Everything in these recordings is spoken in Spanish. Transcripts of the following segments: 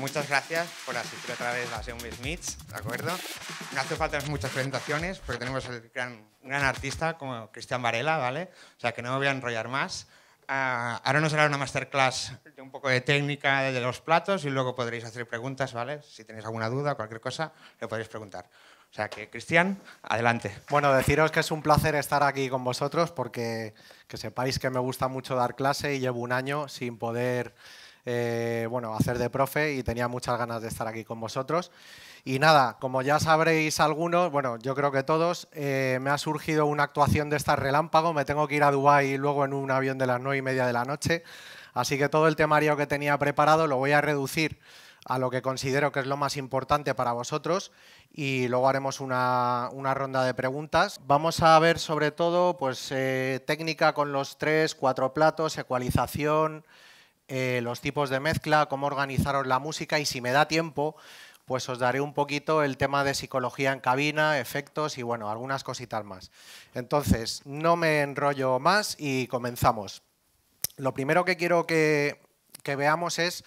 Muchas gracias por asistir otra vez a Seumi Smiths, ¿de acuerdo? No hace falta muchas presentaciones porque tenemos el gran, gran artista como Cristian Varela, ¿vale? O sea que no me voy a enrollar más. Ah, ahora nos hará una masterclass de un poco de técnica de los platos y luego podréis hacer preguntas, ¿vale? Si tenéis alguna duda, cualquier cosa, le podréis preguntar. O sea que, Cristian, adelante. Bueno, deciros que es un placer estar aquí con vosotros porque que sepáis que me gusta mucho dar clase y llevo un año sin poder eh, bueno, hacer de profe y tenía muchas ganas de estar aquí con vosotros. Y nada, como ya sabréis algunos, bueno, yo creo que todos, eh, me ha surgido una actuación de esta relámpago, me tengo que ir a Dubái luego en un avión de las nueve y media de la noche, así que todo el temario que tenía preparado lo voy a reducir a lo que considero que es lo más importante para vosotros y luego haremos una, ronda de preguntas. Vamos a ver sobre todo pues, eh, técnica con los tres, cuatro platos, ecualización, eh, los tipos de mezcla, cómo organizaros la música y si me da tiempo pues os daré un poquito el tema de psicología en cabina, efectos y bueno, algunas cositas más. Entonces, no me enrollo más y comenzamos. Lo primero que quiero que, veamos es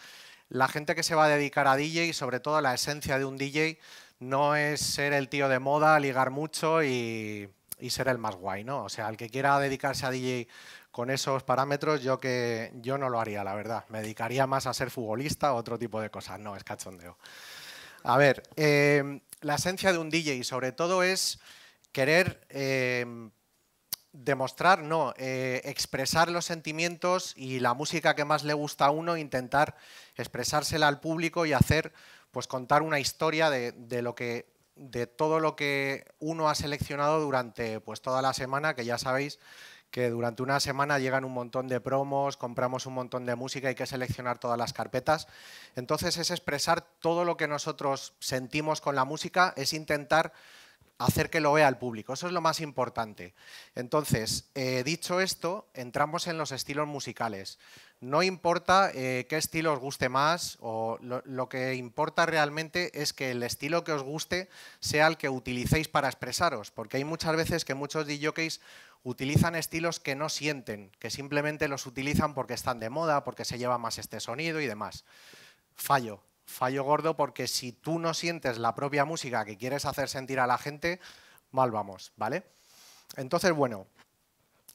la gente que se va a dedicar a DJ y sobre todo la esencia de un DJ no es ser el tío de moda, ligar mucho y, ser el más guay, ¿no? O sea, el que quiera dedicarse a DJ con esos parámetros, yo que yo no lo haría, la verdad. Me dedicaría más a ser futbolista o otro tipo de cosas. No, es cachondeo. A ver, eh, la esencia de un DJ sobre todo es querer eh, demostrar, no, eh, expresar los sentimientos y la música que más le gusta a uno, intentar expresársela al público y hacer, pues contar una historia de, lo que, de todo lo que uno ha seleccionado durante pues toda la semana, que ya sabéis que durante una semana llegan un montón de promos, compramos un montón de música, hay que seleccionar todas las carpetas. Entonces es expresar todo lo que nosotros sentimos con la música, es intentar hacer que lo vea el público. Eso es lo más importante. Entonces, eh, dicho esto, entramos en los estilos musicales. No importa eh, qué estilo os guste más, o lo, que importa realmente es que el estilo que os guste sea el que utilicéis para expresaros, porque hay muchas veces que muchos DJs utilizan estilos que no sienten, que simplemente los utilizan porque están de moda, porque se lleva más este sonido y demás. Fallo, fallo gordo porque si tú no sientes la propia música que quieres hacer sentir a la gente, mal vamos, ¿vale? Entonces, bueno,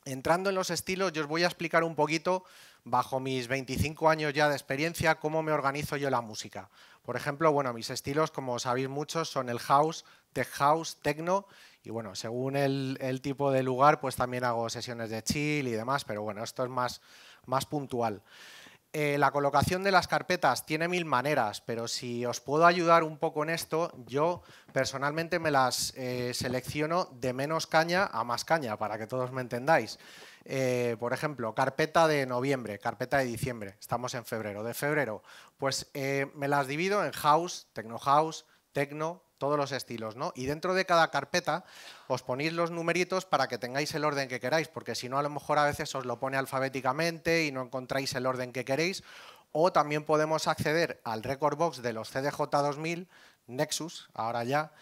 entrando en los estilos, yo os voy a explicar un poquito, bajo mis 25 años ya de experiencia, cómo me organizo yo la música. Por ejemplo, bueno, mis estilos, como sabéis muchos, son el house, tech house, techno, y bueno, según el, tipo de lugar, pues también hago sesiones de chill y demás, pero bueno, esto es más, más puntual. Eh, la colocación de las carpetas tiene mil maneras, pero si os puedo ayudar un poco en esto, yo personalmente me las eh, selecciono de menos caña a más caña, para que todos me entendáis. Eh, por ejemplo, carpeta de noviembre, carpeta de diciembre, estamos en febrero. De febrero, pues me las divido en house, techno house, techno, todos los estilos, ¿no? Y dentro de cada carpeta os ponéis los numeritos para que tengáis el orden que queráis, porque si no a lo mejor a veces os lo pone alfabéticamente y no encontráis el orden que queréis, o también podemos acceder al record box de los CDJ 2000, Nexus, ahora ya,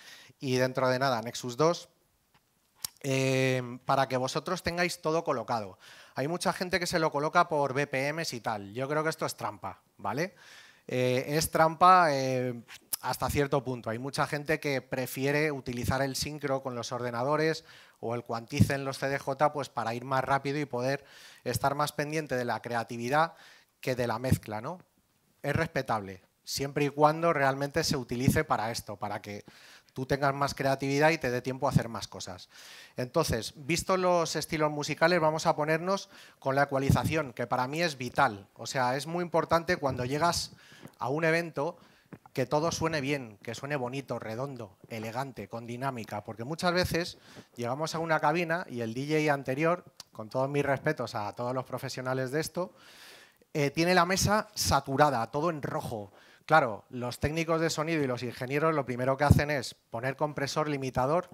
y dentro de nada Nexus 2, eh, para que vosotros tengáis todo colocado. Hay mucha gente que se lo coloca por BPMs y tal. Yo creo que esto es trampa, ¿vale? Eh, es trampa eh, hasta cierto punto. Hay mucha gente que prefiere utilizar el sincro con los ordenadores o el cuantice en los CDJ pues, para ir más rápido y poder estar más pendiente de la creatividad que de la mezcla. ¿no? Es respetable, siempre y cuando realmente se utilice para esto, para que tú tengas más creatividad y te dé tiempo a hacer más cosas. Entonces, visto los estilos musicales, vamos a ponernos con la ecualización, que para mí es vital. O sea, es muy importante cuando llegas a un evento que todo suene bien, que suene bonito, redondo, elegante, con dinámica, porque muchas veces llegamos a una cabina y el DJ anterior, con todos mis respetos a todos los profesionales de esto, eh, tiene la mesa saturada, todo en rojo. Claro, los técnicos de sonido y los ingenieros lo primero que hacen es poner compresor limitador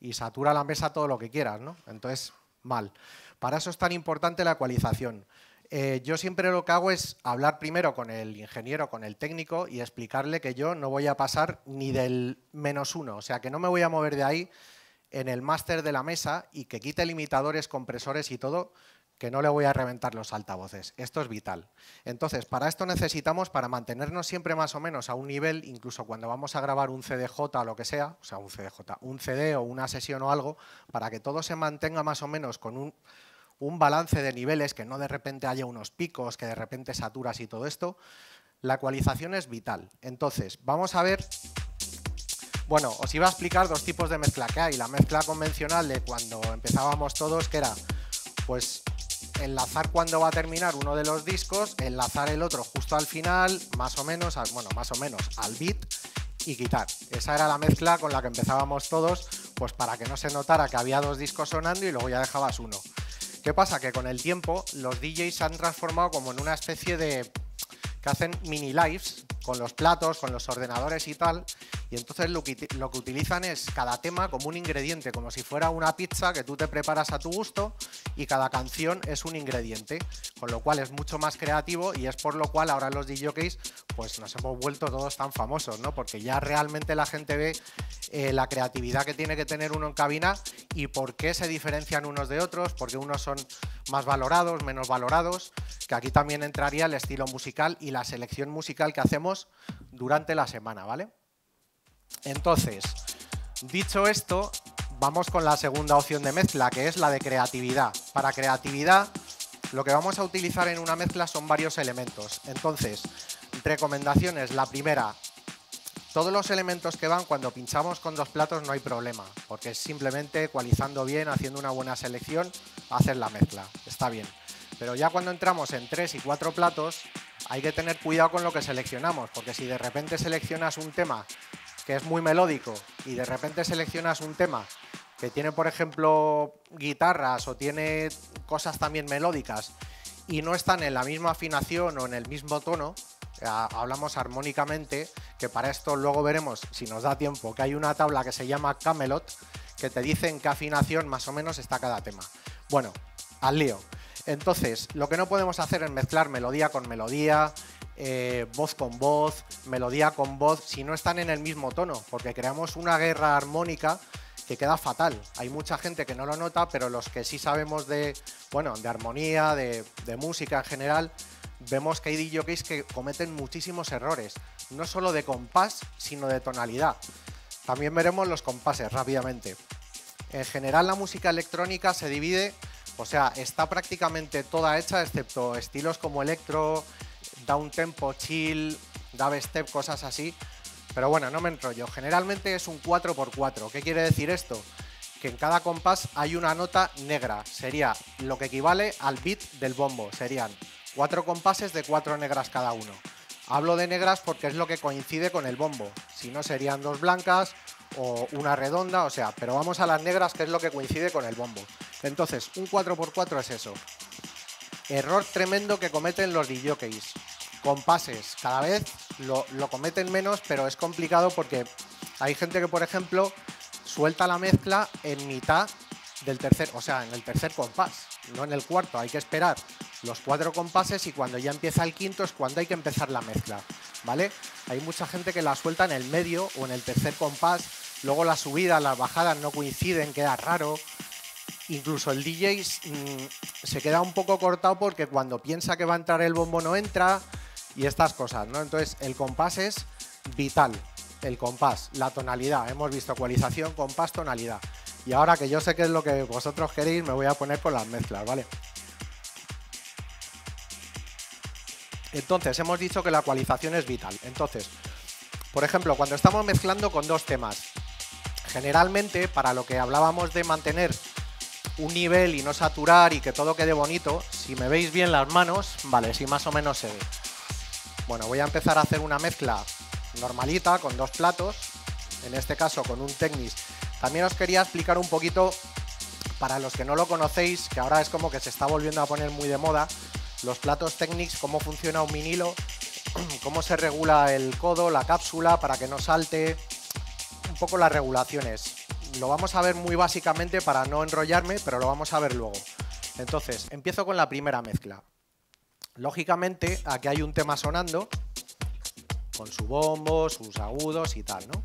y satura la mesa todo lo que quieras, ¿no? Entonces, mal. Para eso es tan importante la ecualización. Eh, yo siempre lo que hago es hablar primero con el ingeniero, con el técnico y explicarle que yo no voy a pasar ni del menos uno, o sea que no me voy a mover de ahí en el máster de la mesa y que quite limitadores, compresores y todo, que no le voy a reventar los altavoces. Esto es vital. Entonces, para esto necesitamos, para mantenernos siempre más o menos a un nivel, incluso cuando vamos a grabar un CDJ o lo que sea, o sea, un CDJ, un CD o una sesión o algo, para que todo se mantenga más o menos con un, un balance de niveles, que no de repente haya unos picos, que de repente saturas y todo esto, la ecualización es vital. Entonces, vamos a ver bueno, os iba a explicar dos tipos de mezcla que hay. La mezcla convencional de cuando empezábamos todos, que era pues enlazar cuando va a terminar uno de los discos, enlazar el otro justo al final, más o menos, bueno, más o menos al beat y quitar. Esa era la mezcla con la que empezábamos todos, pues para que no se notara que había dos discos sonando y luego ya dejabas uno. ¿Qué pasa? Que con el tiempo los DJs se han transformado como en una especie de... que hacen mini lives con los platos, con los ordenadores y tal, y entonces lo que, lo que utilizan es cada tema como un ingrediente, como si fuera una pizza que tú te preparas a tu gusto y cada canción es un ingrediente, con lo cual es mucho más creativo y es por lo cual ahora los DJs pues nos hemos vuelto todos tan famosos, ¿no? Porque ya realmente la gente ve eh, la creatividad que tiene que tener uno en cabina y por qué se diferencian unos de otros, porque unos son más valorados, menos valorados, que aquí también entraría el estilo musical y la selección musical que hacemos durante la semana, ¿vale? Entonces, dicho esto, vamos con la segunda opción de mezcla, que es la de creatividad. Para creatividad, lo que vamos a utilizar en una mezcla son varios elementos. Entonces, recomendaciones. La primera, todos los elementos que van cuando pinchamos con dos platos no hay problema, porque es simplemente ecualizando bien, haciendo una buena selección, hacer la mezcla. Está bien. Pero ya cuando entramos en tres y cuatro platos, hay que tener cuidado con lo que seleccionamos, porque si de repente seleccionas un tema que es muy melódico y de repente seleccionas un tema que tiene, por ejemplo, guitarras o tiene cosas también melódicas y no están en la misma afinación o en el mismo tono, hablamos armónicamente, que para esto luego veremos, si nos da tiempo, que hay una tabla que se llama Camelot, que te dice en qué afinación más o menos está cada tema. Bueno, al lío. Entonces, lo que no podemos hacer es mezclar melodía con melodía, eh, voz con voz, melodía con voz, si no están en el mismo tono, porque creamos una guerra armónica que queda fatal. Hay mucha gente que no lo nota, pero los que sí sabemos de, bueno, de armonía, de, música en general, vemos que hay DJs que cometen muchísimos errores, no solo de compás, sino de tonalidad. También veremos los compases rápidamente. En general la música electrónica se divide, o sea, está prácticamente toda hecha, excepto estilos como electro, da un tempo chill, step, cosas así. Pero bueno, no me enrollo. Generalmente es un 4x4. ¿Qué quiere decir esto? Que en cada compás hay una nota negra. Sería lo que equivale al beat del bombo. Serían cuatro compases de cuatro negras cada uno. Hablo de negras porque es lo que coincide con el bombo. Si no, serían dos blancas o una redonda, o sea, pero vamos a las negras que es lo que coincide con el bombo. Entonces, un 4x4 es eso. Error tremendo que cometen los DJs compases. Cada vez lo, cometen menos, pero es complicado porque hay gente que, por ejemplo, suelta la mezcla en mitad del tercer, o sea, en el tercer compás, no en el cuarto. Hay que esperar los cuatro compases y cuando ya empieza el quinto es cuando hay que empezar la mezcla, ¿vale? Hay mucha gente que la suelta en el medio o en el tercer compás, luego la subida, las bajadas no coinciden, queda raro. Incluso el DJ mm, se queda un poco cortado porque cuando piensa que va a entrar el bombo no entra, y estas cosas, ¿no? Entonces, el compás es vital. El compás, la tonalidad. Hemos visto ecualización, compás, tonalidad. Y ahora que yo sé qué es lo que vosotros queréis, me voy a poner con las mezclas, ¿vale? Entonces, hemos dicho que la ecualización es vital. Entonces, por ejemplo, cuando estamos mezclando con dos temas, generalmente, para lo que hablábamos de mantener un nivel y no saturar y que todo quede bonito, si me veis bien las manos, vale, si más o menos se ve. Bueno, voy a empezar a hacer una mezcla normalita con dos platos, en este caso con un Technics. También os quería explicar un poquito, para los que no lo conocéis, que ahora es como que se está volviendo a poner muy de moda, los platos Technics, cómo funciona un vinilo, cómo se regula el codo, la cápsula para que no salte, un poco las regulaciones. Lo vamos a ver muy básicamente para no enrollarme, pero lo vamos a ver luego. Entonces, empiezo con la primera mezcla. Lógicamente, aquí hay un tema sonando, con su bombo, sus agudos y tal, ¿no?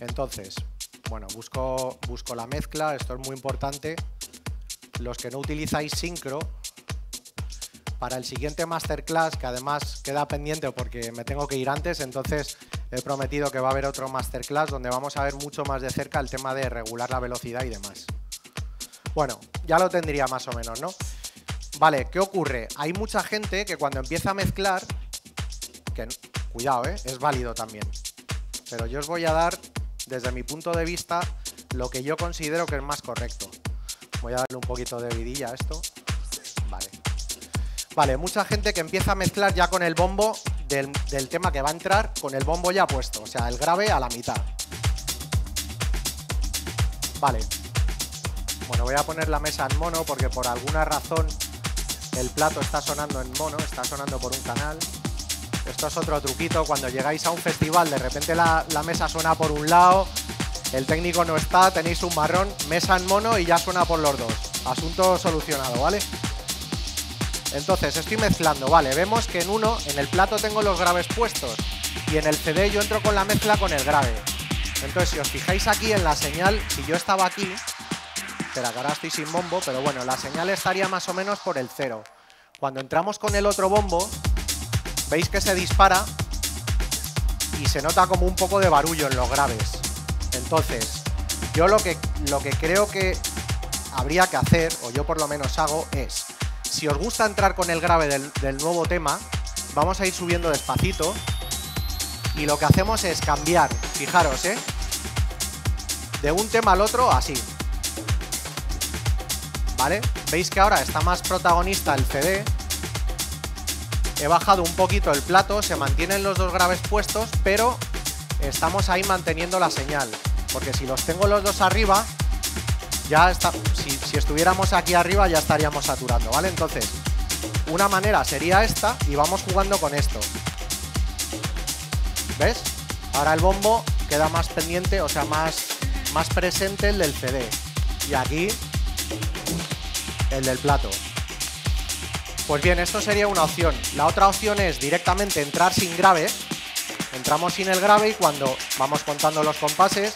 Entonces, bueno, busco, busco la mezcla, esto es muy importante. Los que no utilizáis Syncro, para el siguiente masterclass, que además queda pendiente porque me tengo que ir antes, entonces he prometido que va a haber otro masterclass donde vamos a ver mucho más de cerca el tema de regular la velocidad y demás. Bueno, ya lo tendría más o menos, ¿no? Vale, ¿qué ocurre? Hay mucha gente que cuando empieza a mezclar, que cuidado, ¿eh? es válido también, pero yo os voy a dar, desde mi punto de vista, lo que yo considero que es más correcto. Voy a darle un poquito de vidilla a esto. Vale. Vale, mucha gente que empieza a mezclar ya con el bombo del, tema que va a entrar, con el bombo ya puesto, o sea, el grave a la mitad. Vale. Bueno, voy a poner la mesa en mono porque por alguna razón el plato está sonando en mono, está sonando por un canal. Esto es otro truquito, cuando llegáis a un festival, de repente la, mesa suena por un lado, el técnico no está, tenéis un marrón, mesa en mono y ya suena por los dos. Asunto solucionado, ¿vale? Entonces, estoy mezclando, vale, vemos que en uno, en el plato tengo los graves puestos y en el CD yo entro con la mezcla con el grave. Entonces, si os fijáis aquí en la señal, si yo estaba aquí, ahora estoy sin bombo, pero bueno, la señal estaría más o menos por el cero. Cuando entramos con el otro bombo, veis que se dispara y se nota como un poco de barullo en los graves. Entonces, yo lo que, lo que creo que habría que hacer, o yo por lo menos hago, es si os gusta entrar con el grave del, nuevo tema, vamos a ir subiendo despacito y lo que hacemos es cambiar, fijaros, ¿eh? De un tema al otro, así. ¿Vale? Veis que ahora está más protagonista el CD. He bajado un poquito el plato, se mantienen los dos graves puestos, pero estamos ahí manteniendo la señal. Porque si los tengo los dos arriba, ya está, si, estuviéramos aquí arriba ya estaríamos saturando, ¿vale? Entonces, una manera sería esta y vamos jugando con esto. ¿Ves? Ahora el bombo queda más pendiente, o sea, más, más presente el del CD. Y aquí el del plato. Pues bien, esto sería una opción. La otra opción es directamente entrar sin grave. Entramos sin el grave y cuando vamos contando los compases,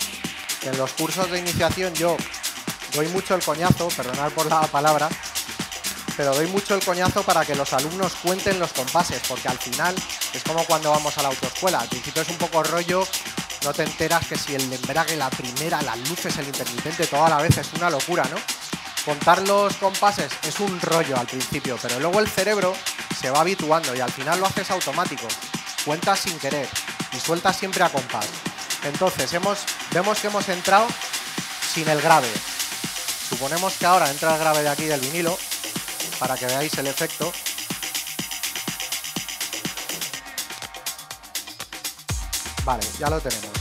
en los cursos de iniciación yo doy mucho el coñazo, perdonad por la palabra, pero doy mucho el coñazo para que los alumnos cuenten los compases, porque al final es como cuando vamos a la autoescuela. Al principio es un poco rollo, no te enteras que si el embrague, la primera, las luces, el intermitente, toda la vez es una locura, ¿no? Contar los compases es un rollo al principio, pero luego el cerebro se va habituando y al final lo haces automático. Cuentas sin querer y sueltas siempre a compás. Entonces vemos que hemos entrado sin el grave, Suponemos que ahora entra el grave de aquí del vinilo para que veáis el efecto. Vale, ya lo tenemos.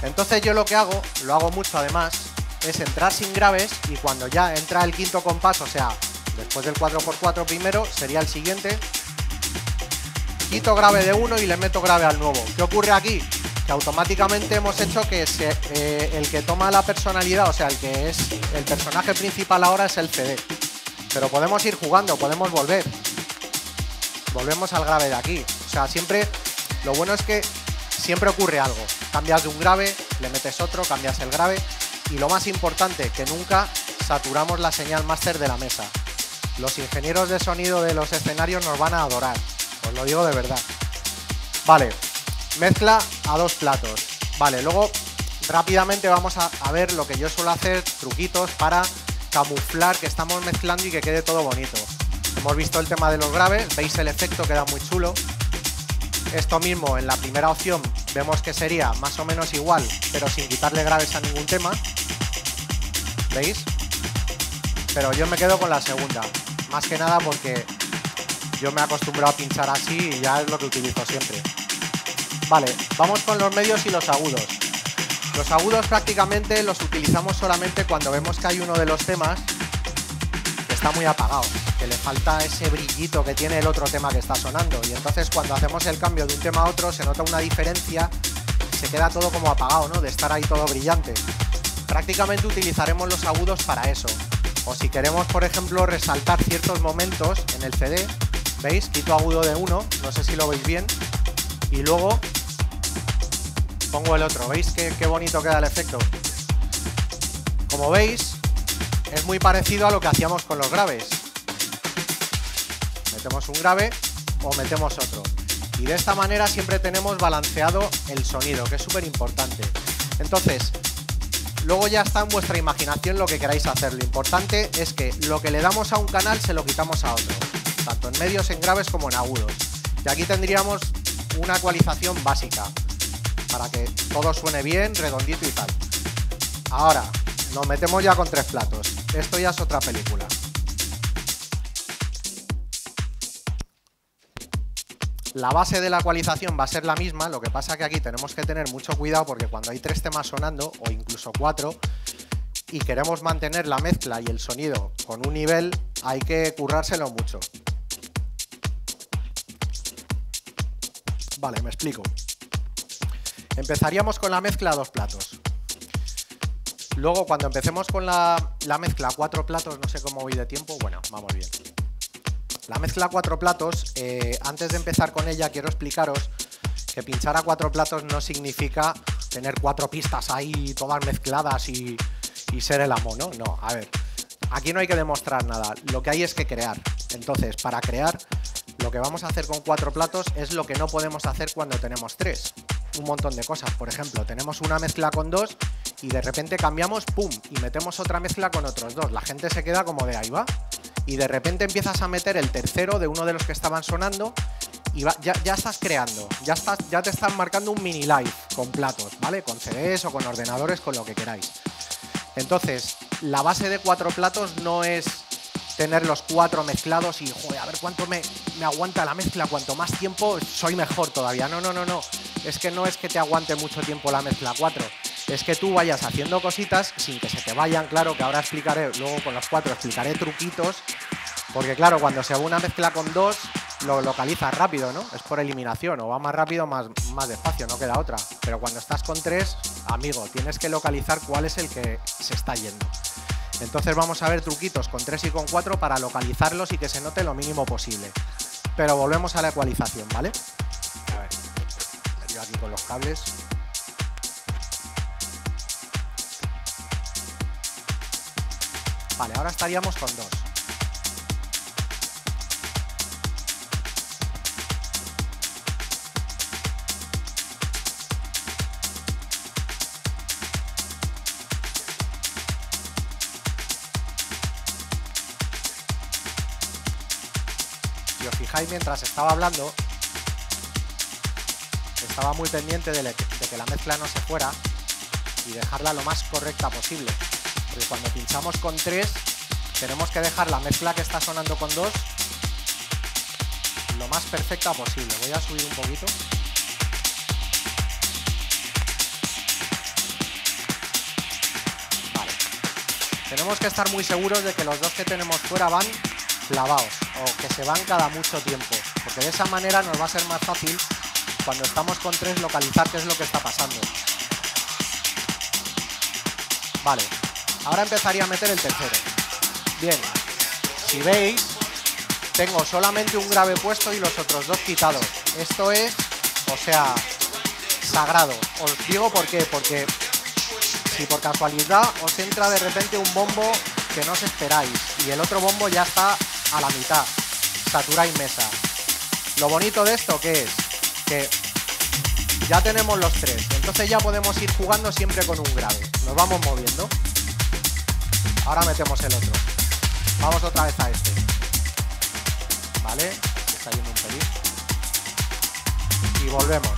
Entonces yo lo que hago, lo hago mucho además, es entrar sin graves y cuando ya entra el quinto compás, o sea, después del 4x4 primero, sería el siguiente, quito grave de uno y le meto grave al nuevo. ¿Qué ocurre aquí? que automáticamente hemos hecho que eh, el que toma la personalidad, o sea, el que es el personaje principal ahora es el CD. Pero podemos ir jugando, podemos volver. Volvemos al grave de aquí. O sea, siempre, lo bueno es que siempre ocurre algo. Cambias de un grave, le metes otro, cambias el grave. Y lo más importante, que nunca saturamos la señal máster de la mesa. Los ingenieros de sonido de los escenarios nos van a adorar. Os lo digo de verdad. Vale, Mezcla a dos platos. Vale, luego rápidamente vamos a, ver lo que yo suelo hacer, truquitos para camuflar que estamos mezclando y que quede todo bonito. Hemos visto el tema de los graves, veis el efecto, queda muy chulo. Esto mismo en la primera opción vemos que sería más o menos igual, pero sin quitarle graves a ningún tema. ¿Veis? Pero yo me quedo con la segunda. Más que nada porque yo me he acostumbrado a pinchar así y ya es lo que utilizo siempre. Vale, vamos con los medios y los agudos. Los agudos prácticamente los utilizamos solamente cuando vemos que hay uno de los temas que está muy apagado, le falta ese brillito que tiene el otro tema que está sonando. Y entonces cuando hacemos el cambio de un tema a otro se nota una diferencia se queda todo como apagado, ¿no? De estar ahí todo brillante. Prácticamente utilizaremos los agudos para eso. O si queremos, por ejemplo, resaltar ciertos momentos en el CD, ¿veis? Quito agudo de uno, no sé si lo veis bien, y luego pongo el otro. ¿Veis qué, bonito queda el efecto? Como veis, es muy parecido a lo que hacíamos con los graves. Metemos un grave o metemos otro. Y de esta manera siempre tenemos balanceado el sonido, que es súper importante. Entonces, luego ya está en vuestra imaginación lo que queráis hacer. Lo importante es que lo que le damos a un canal se lo quitamos a otro, tanto en medios, en graves como en agudos. Y aquí tendríamos una ecualización básica, para que todo suene bien, redondito y tal. Ahora, nos metemos ya con tres platos. Esto ya es otra película. La base de la ecualización va a ser la misma, lo que pasa que aquí tenemos que tener mucho cuidado porque cuando hay tres temas sonando, o incluso cuatro, y queremos mantener la mezcla y el sonido con un nivel, hay que currárselo mucho. Vale, me explico. Empezaríamos con la mezcla a dos platos. Luego, cuando empecemos con la, la mezcla a cuatro platos, no sé cómo voy de tiempo, bueno, vamos bien. La mezcla cuatro platos, eh, antes de empezar con ella, quiero explicaros que pinchar a cuatro platos no significa tener cuatro pistas ahí todas mezcladas y, y ser el amo, ¿no? No, a ver, aquí no hay que demostrar nada, lo que hay es que crear. Entonces, para crear, lo que vamos a hacer con cuatro platos es lo que no podemos hacer cuando tenemos tres. Un montón de cosas, por ejemplo, tenemos una mezcla con dos y de repente cambiamos, ¡pum! y metemos otra mezcla con otros dos. La gente se queda como de ahí va y de repente empiezas a meter el tercero de uno de los que estaban sonando y ya, estás creando, ya, estás, ya te están marcando un mini live con platos, ¿vale? Con CDs o con ordenadores, con lo que queráis. Entonces, la base de cuatro platos no es tener los cuatro mezclados y, joder, a ver cuánto me, me aguanta la mezcla, cuanto más tiempo soy mejor todavía. No, no, no, no. Es que no es que te aguante mucho tiempo la mezcla cuatro es que tú vayas haciendo cositas sin que se te vayan, claro, que ahora explicaré, luego con los cuatro explicaré truquitos, porque claro, cuando se hace una mezcla con dos, lo localiza rápido, ¿no? Es por eliminación, o va más rápido más, más despacio, no queda otra. Pero cuando estás con tres, amigo, tienes que localizar cuál es el que se está yendo. Entonces vamos a ver truquitos con 3 y con 4 para localizarlos y que se note lo mínimo posible. Pero volvemos a la ecualización, ¿vale? A ver, yo aquí con los cables. Vale, ahora estaríamos con 2. Mientras estaba hablando estaba muy pendiente de, que la mezcla no se fuera y dejarla lo más correcta posible. Porque cuando pinchamos con 3 tenemos que dejar la mezcla que está sonando con 2 lo más perfecta posible. Voy a subir un poquito. Tenemos que estar muy seguros de que los dos que tenemos fuera van clavados o que se van cada mucho tiempo. Porque de esa manera nos va a ser más fácil cuando estamos con 3 localizar qué es lo que está pasando. Vale, Ahora empezaría a meter el tercero. Bien, si veis, tengo solamente un grave puesto y los otros dos quitados. Esto es, o sea, sagrado. Os digo por qué, porque si por casualidad os entra de repente un bombo que no os esperáis y el otro bombo ya está a la mitad, saturáis mesa. Lo bonito de esto que es que ya tenemos los tres, entonces ya podemos ir jugando siempre con un grave. Nos vamos moviendo. Ahora metemos el otro. Vamos otra vez a este. Vale, está yendo un pelín. Y volvemos.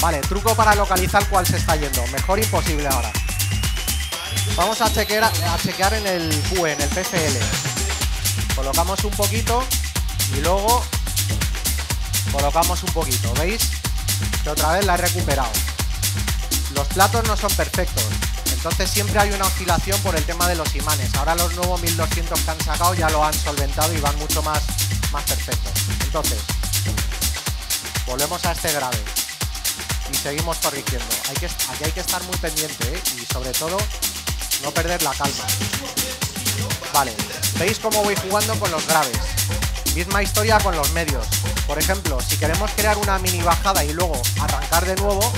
Vale, truco para localizar cuál se está yendo. Mejor imposible ahora. Vamos a chequear, a chequear en el QE, en el PFL. Colocamos un poquito y luego colocamos un poquito. ¿Veis? Que otra vez la he recuperado. Los platos no son perfectos. Entonces siempre hay una oscilación por el tema de los imanes. Ahora los nuevos 1200 que han sacado ya lo han solventado y van mucho más, más perfectos. Entonces, volvemos a este grave y seguimos corrigiendo. Hay que, aquí hay que estar muy pendiente ¿eh? y sobre todo no perder la calma. Veis cómo voy jugando con los graves. Misma historia con los medios. Por ejemplo, si queremos crear una mini bajada y luego arrancar de nuevo,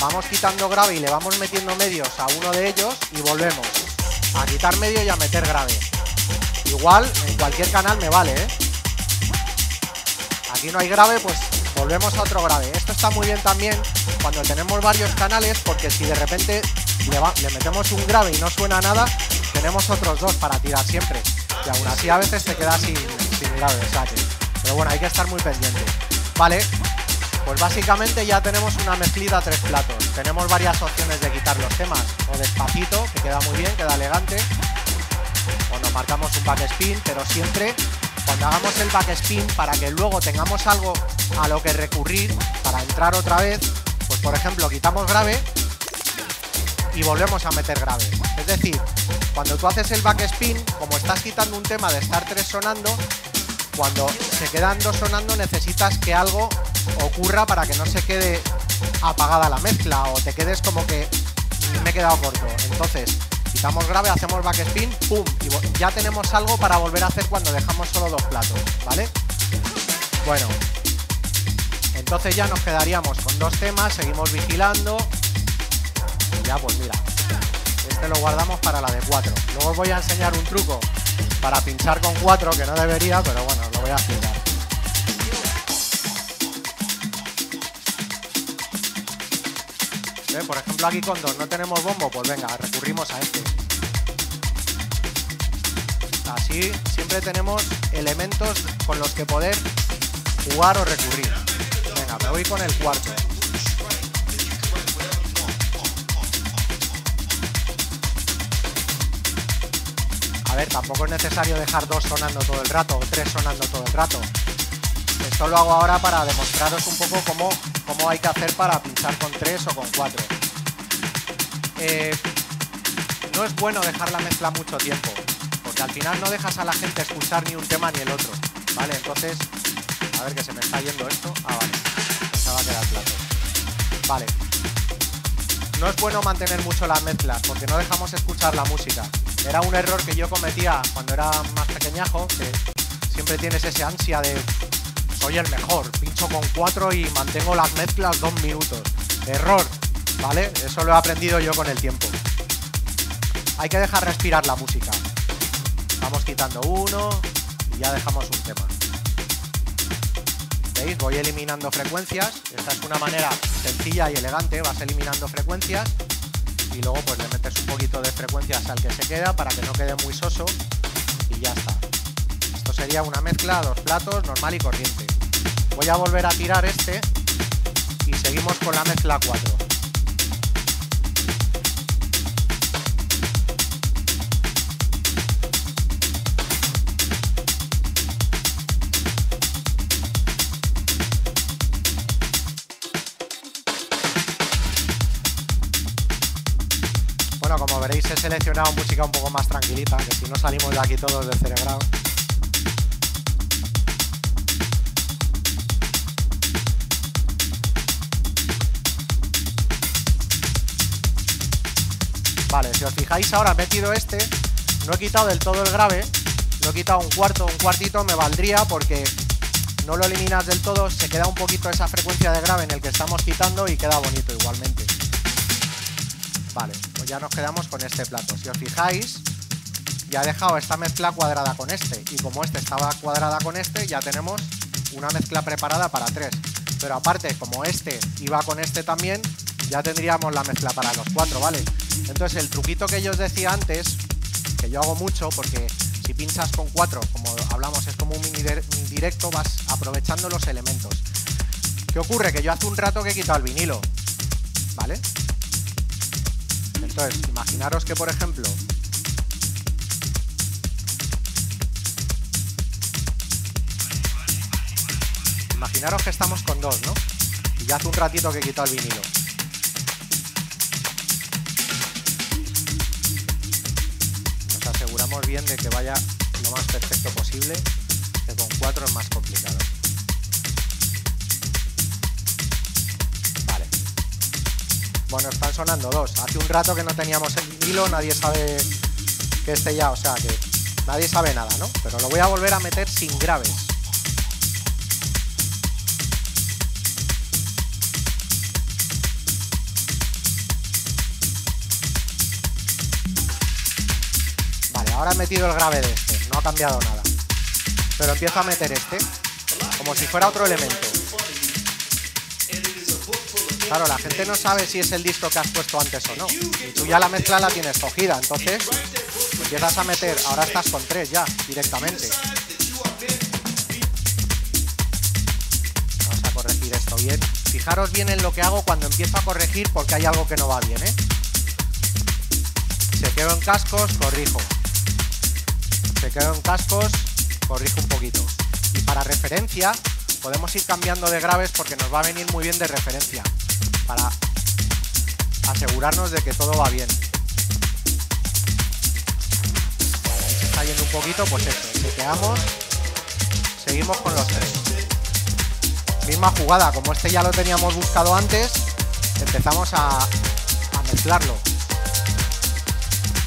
vamos quitando grave y le vamos metiendo medios a uno de ellos y volvemos a quitar medio y a meter grave. Igual en cualquier canal me vale, ¿eh? Aquí no hay grave, pues volvemos a otro grave. Esto está muy bien también cuando tenemos varios canales porque si de repente le, metemos un grave y no suena nada, tenemos otros dos para tirar siempre. Y aún así a veces se queda sin, sin grave, Pero bueno, hay que estar muy pendiente. Vale, pues básicamente ya tenemos una mezclita a tres platos. Tenemos varias opciones de quitar los temas. O despacito, que queda muy bien, queda elegante. O nos marcamos un backspin, pero siempre cuando hagamos el backspin para que luego tengamos algo a lo que recurrir para entrar otra vez, pues por ejemplo quitamos grave y volvemos a meter grave. Es decir, cuando tú haces el backspin, como estás quitando un tema de estar tres sonando, cuando se quedan dos sonando necesitas que algo ocurra para que no se quede apagada la mezcla o te quedes como que me he quedado corto. Entonces, quitamos grave, hacemos backspin, pum, y ya tenemos algo para volver a hacer cuando dejamos solo dos platos, ¿vale? Bueno, entonces ya nos quedaríamos con dos temas, seguimos vigilando. Pues mira, este lo guardamos para la de cuatro. Luego os voy a enseñar un truco para pinchar con cuatro, que no debería, pero bueno, lo voy a explicar. Por ejemplo aquí con dos no tenemos bombo, pues venga, recurrimos a este. Así siempre tenemos elementos con los que poder jugar o recurrir. Venga, me voy con el cuarto. A ver, tampoco es necesario dejar dos sonando todo el rato o tres sonando todo el rato. Esto lo hago ahora para demostraros un poco cómo, cómo hay que hacer para pinchar con tres o con cuatro. Eh, no es bueno dejar la mezcla mucho tiempo, porque al final no dejas a la gente escuchar ni un tema ni el otro, ¿vale? Entonces, a ver que se me está yendo esto. Ah, vale, se va a quedar plato. Vale. No es bueno mantener mucho las mezclas, porque no dejamos escuchar la música. Era un error que yo cometía cuando era más pequeñajo, que siempre tienes ese ansia de soy el mejor, pincho con cuatro y mantengo las mezclas dos minutos. Error, ¿vale? Eso lo he aprendido yo con el tiempo. Hay que dejar respirar la música. Vamos quitando uno y ya dejamos un tema. ¿Veis? Voy eliminando frecuencias. Esta es una manera sencilla y elegante. Vas eliminando frecuencias y luego pues le metes un poquito de frecuencias al que se queda para que no quede muy soso y ya está. Esto sería una mezcla a dos platos normal y corriente. Voy a volver a tirar este y seguimos con la mezcla 4. Veréis he seleccionado música un poco más tranquilita, que si no salimos de aquí todos descerebrados. Vale, si os fijáis ahora he metido este, no he quitado del todo el grave, lo he quitado un cuarto, un cuartito me valdría porque no lo eliminas del todo, se queda un poquito esa frecuencia de grave en el que estamos quitando y queda bonito igualmente. Ya nos quedamos con este plato. Si os fijáis, ya he dejado esta mezcla cuadrada con este y como este estaba cuadrada con este, ya tenemos una mezcla preparada para tres. Pero aparte, como este iba con este también, ya tendríamos la mezcla para los cuatro, ¿vale? Entonces el truquito que yo os decía antes, que yo hago mucho porque si pinchas con cuatro, como hablamos, es como un mini directo, vas aprovechando los elementos. ¿Qué ocurre? Que yo hace un rato que he quitado el vinilo, ¿vale? Entonces, imaginaros que, por ejemplo, imaginaros que estamos con dos, ¿no? Y ya hace un ratito que he quitado el vinilo. bien de que vaya lo más perfecto posible, que con cuatro es más complicado. Bueno, están sonando dos. Hace un rato que no teníamos el vinilo, nadie sabe que esté ya, o sea que nadie sabe nada, ¿no? Pero lo voy a volver a meter sin graves. Vale, ahora he metido el grave de este, no ha cambiado nada. Pero empiezo a meter este, como si fuera otro elemento. Claro, la gente no sabe si es el disco que has puesto antes o no. Tú ya la mezcla la tienes cogida, entonces empiezas a meter, ahora estás con tres ya, directamente. Vamos a corregir esto bien. Fijaros bien en lo que hago cuando empiezo a corregir porque hay algo que no va bien, ¿eh? Se quedo en cascos, corrijo. Se quedo en cascos, corrijo un poquito. Y para referencia, podemos ir cambiando de graves porque nos va a venir muy bien de referencia. Para asegurarnos de que todo va bien. está yendo un poquito, pues eso, quedamos seguimos con los tres. Misma jugada, como este ya lo teníamos buscado antes, empezamos a, a mezclarlo.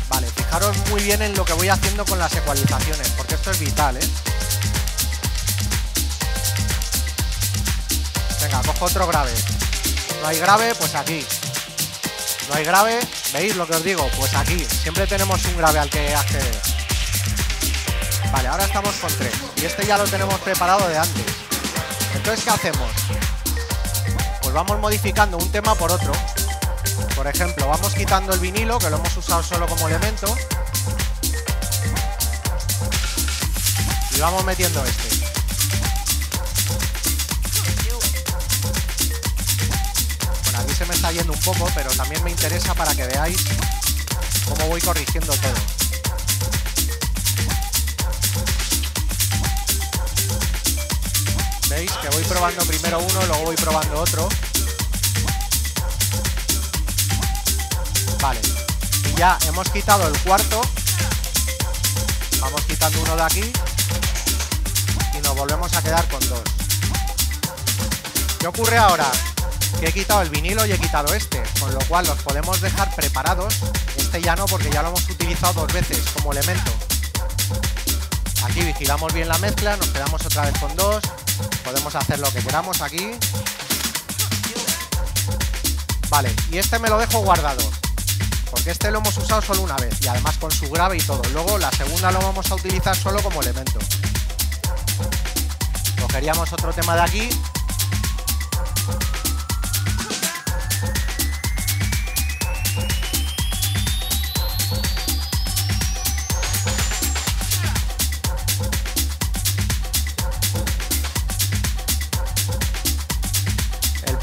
Vale, fijaros muy bien en lo que voy haciendo con las ecualizaciones, porque esto es vital, ¿eh? Venga, cojo otro grave. No hay grave, pues aquí. No hay grave, ¿veis lo que os digo? Pues aquí. Siempre tenemos un grave al que acceder. Vale, ahora estamos con tres. Y este ya lo tenemos preparado de antes. Entonces, ¿qué hacemos? Pues vamos modificando un tema por otro. Por ejemplo, vamos quitando el vinilo, que lo hemos usado solo como elemento. Y vamos metiendo este. Un poco, pero también me interesa para que veáis cómo voy corrigiendo todo. ¿Veis? Que voy probando primero uno, luego voy probando otro. Vale. Y ya hemos quitado el cuarto. Vamos quitando uno de aquí. Y nos volvemos a quedar con dos. ¿Qué ocurre ahora? He quitado el vinilo y he quitado este. Con lo cual los podemos dejar preparados. Este ya no porque ya lo hemos utilizado dos veces como elemento. Aquí vigilamos bien la mezcla, nos quedamos otra vez con dos. Podemos hacer lo que queramos aquí. Vale, y este me lo dejo guardado. Porque este lo hemos usado solo una vez. Y además con su grave y todo. Luego la segunda lo vamos a utilizar solo como elemento. Cogeríamos otro tema de aquí.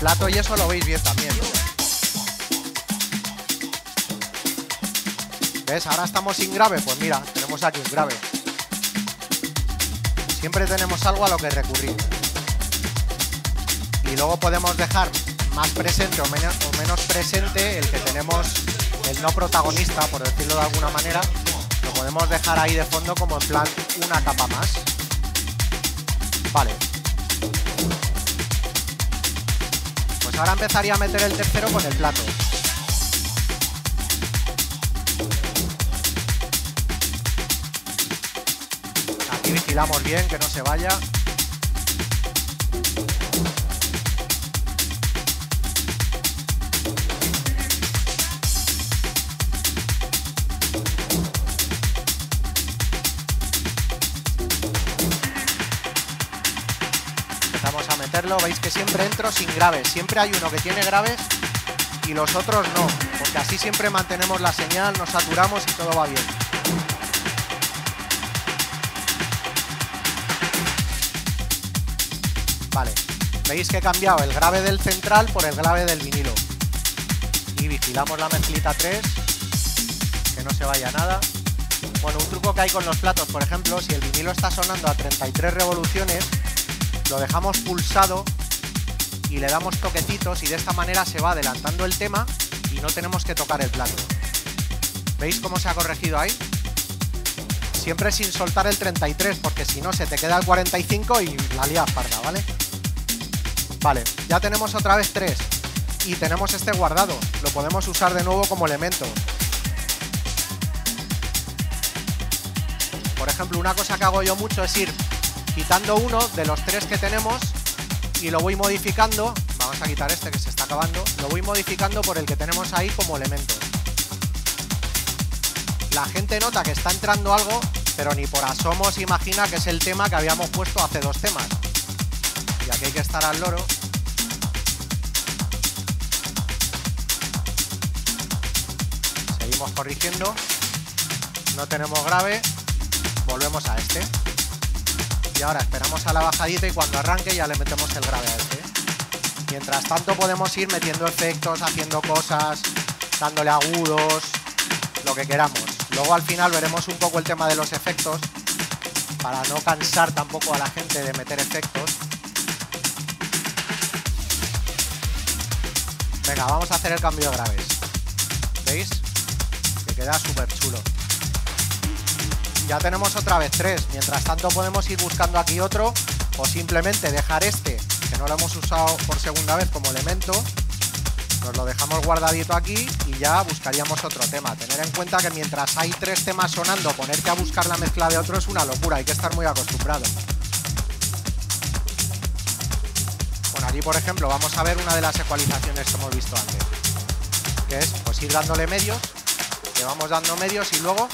Plato y eso lo veis bien también. ¿Ves? Ahora estamos sin grave. Pues mira, tenemos aquí un grave. Siempre tenemos algo a lo que recurrir. Y luego podemos dejar más presente o menos, o menos presente el que tenemos el no protagonista, por decirlo de alguna manera. Lo podemos dejar ahí de fondo como en plan una capa más. Vale, ahora empezaría a meter el tercero con el plato. Aquí vigilamos bien que no se vaya. Veis que siempre entro sin graves. Siempre hay uno que tiene graves y los otros no, porque así siempre mantenemos la señal, nos saturamos y todo va bien. Vale, veis que he cambiado el grave del central por el grave del vinilo. Y vigilamos la mezclita 3, que no se vaya nada. Bueno, un truco que hay con los platos, por ejemplo, si el vinilo está sonando a 33 revoluciones, lo dejamos pulsado y le damos toquecitos y de esta manera se va adelantando el tema y no tenemos que tocar el plato. ¿Veis cómo se ha corregido ahí? Siempre sin soltar el 33 porque si no se te queda el 45 y la lía parda, ¿vale? Vale, ya tenemos otra vez 3 y tenemos este guardado, lo podemos usar de nuevo como elemento. Por ejemplo, una cosa que hago yo mucho es ir quitando uno de los tres que tenemos y lo voy modificando, vamos a quitar este que se está acabando, lo voy modificando por el que tenemos ahí como elemento. La gente nota que está entrando algo, pero ni por asomo se imagina que es el tema que habíamos puesto hace dos temas. Y aquí hay que estar al loro. Seguimos corrigiendo. No tenemos grave. Volvemos a este. Ahora esperamos a la bajadita y cuando arranque ya le metemos el grave a este. Mientras tanto podemos ir metiendo efectos, haciendo cosas, dándole agudos, lo que queramos. Luego al final veremos un poco el tema de los efectos para no cansar tampoco a la gente de meter efectos. Venga, vamos a hacer el cambio de graves. ¿Veis? Que queda súper chulo. Ya tenemos otra vez tres. Mientras tanto podemos ir buscando aquí otro o simplemente dejar este, que no lo hemos usado por segunda vez como elemento. Nos lo dejamos guardadito aquí y ya buscaríamos otro tema. Tener en cuenta que mientras hay tres temas sonando, ponerte a buscar la mezcla de otro es una locura, hay que estar muy acostumbrado. Bueno, aquí por ejemplo vamos a ver una de las ecualizaciones que hemos visto antes, que es pues ir dándole medios, que vamos dando medios y luego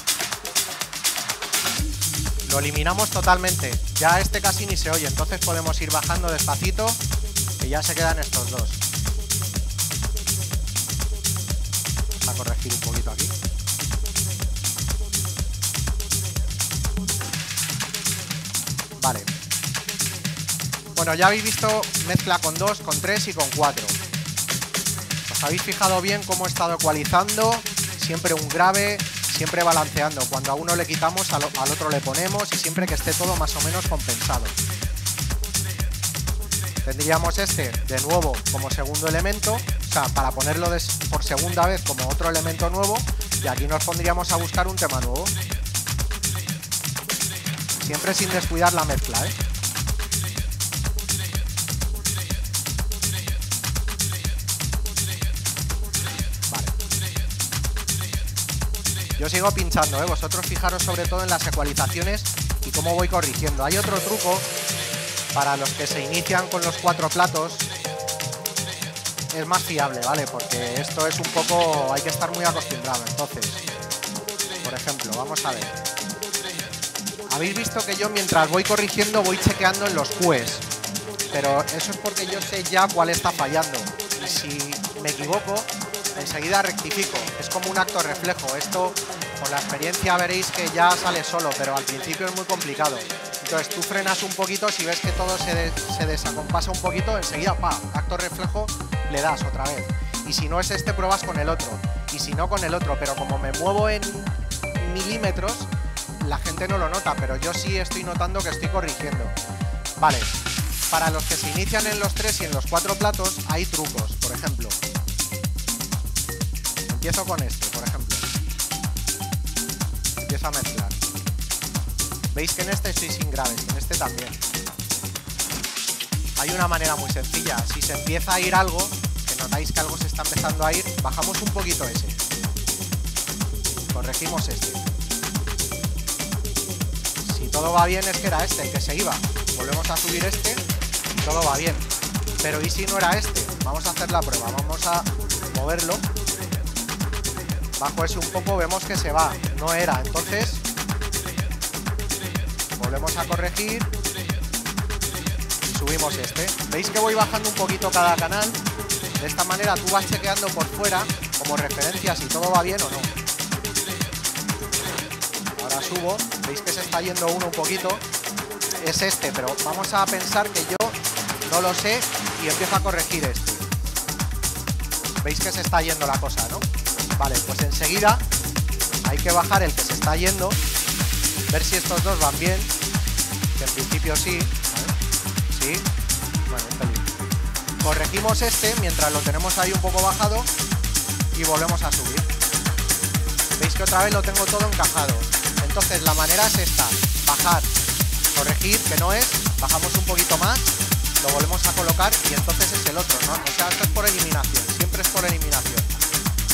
lo eliminamos totalmente. Ya este casi ni se oye, entonces podemos ir bajando despacito y ya se quedan estos dos. Vamos a corregir un poquito aquí. Vale. Bueno, ya habéis visto mezcla con 2, con 3 y con 4. ¿Os habéis fijado bien cómo he estado ecualizando? Siempre un grave, siempre balanceando. Cuando a uno le quitamos, al, otro le ponemos y siempre que esté todo más o menos compensado. Tendríamos este de nuevo como segundo elemento, o sea, para ponerlo por segunda vez como otro elemento nuevo y aquí nos pondríamos a buscar un tema nuevo. Siempre sin descuidar la mezcla, ¿eh? Yo sigo pinchando, ¿eh? vosotros fijaros sobre todo en las ecualizaciones y cómo voy corrigiendo. Hay otro truco para los que se inician con los cuatro platos. Es más fiable, ¿vale? Porque esto es un poco... hay que estar muy acostumbrado. Entonces, por ejemplo, vamos a ver. Habéis visto que yo mientras voy corrigiendo voy chequeando en los QEs. Pero eso es porque yo sé ya cuál está fallando. Y si me equivoco, enseguida rectifico. Es como un acto reflejo. Esto con la experiencia veréis que ya sale solo, pero al principio es muy complicado. Entonces tú frenas un poquito, si ves que todo se, de, desacompasa un poquito, enseguida, pa, acto reflejo, le das otra vez. Y si no es este, pruebas con el otro. Y si no, con el otro. Pero como me muevo en milímetros, la gente no lo nota, pero yo sí estoy notando que estoy corrigiendo. Vale, para los que se inician en los tres y en los cuatro platos, hay trucos. Por ejemplo, empiezo con este, por ejemplo. Empiezo a mezclar. Veis que en este estoy sin graves, en este también. Hay una manera muy sencilla. Si se empieza a ir algo, que notáis que algo se está empezando a ir, bajamos un poquito ese. Corregimos este. Si todo va bien es que era este el que se iba. Volvemos a subir este todo va bien. Pero ¿y si no era este? Vamos a hacer la prueba. Vamos a moverlo. Bajo ese un poco, vemos que se va. No era. Entonces, volvemos a corregir y subimos este. ¿Veis que voy bajando un poquito cada canal? De esta manera tú vas chequeando por fuera como referencia si todo va bien o no. Ahora subo, veis que se está yendo uno un poquito. Es este, pero vamos a pensar que yo no lo sé y empiezo a corregir este. Veis que se está yendo la cosa, ¿no? Vale, pues enseguida hay que bajar el que se está yendo, ver si estos dos van bien, que en principio sí, sí, bueno. Corregimos este mientras lo tenemos ahí un poco bajado y volvemos a subir. Veis que otra vez lo tengo todo encajado. Entonces la manera es esta, bajar, corregir, que no es, bajamos un poquito más, lo volvemos a colocar y entonces es el otro, ¿no? O sea, esto es por eliminación, siempre es por eliminación.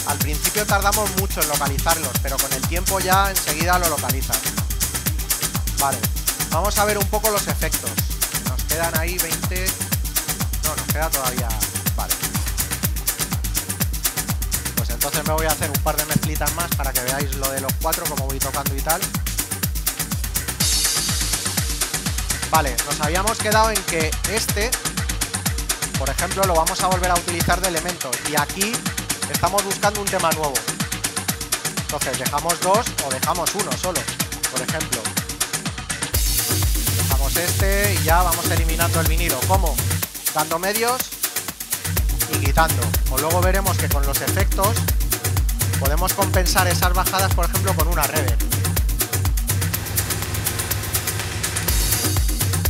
Al principio tardamos mucho en localizarlos, pero con el tiempo ya enseguida lo localizas. Vale, vamos a ver un poco los efectos. Nos quedan ahí 20... No, nos queda todavía... Vale. Pues Entonces me voy a hacer un par de mezclitas más para que veáis lo de los cuatro, cómo voy tocando y tal. Vale, nos habíamos quedado en que este, por ejemplo, lo vamos a volver a utilizar de elemento. Y aquí estamos buscando un tema nuevo. Entonces dejamos dos o dejamos uno solo, por ejemplo. Dejamos este y ya vamos eliminando el vinilo. ¿Cómo? Dando medios y quitando. O luego veremos que con los efectos podemos compensar esas bajadas, por ejemplo, con una reverb.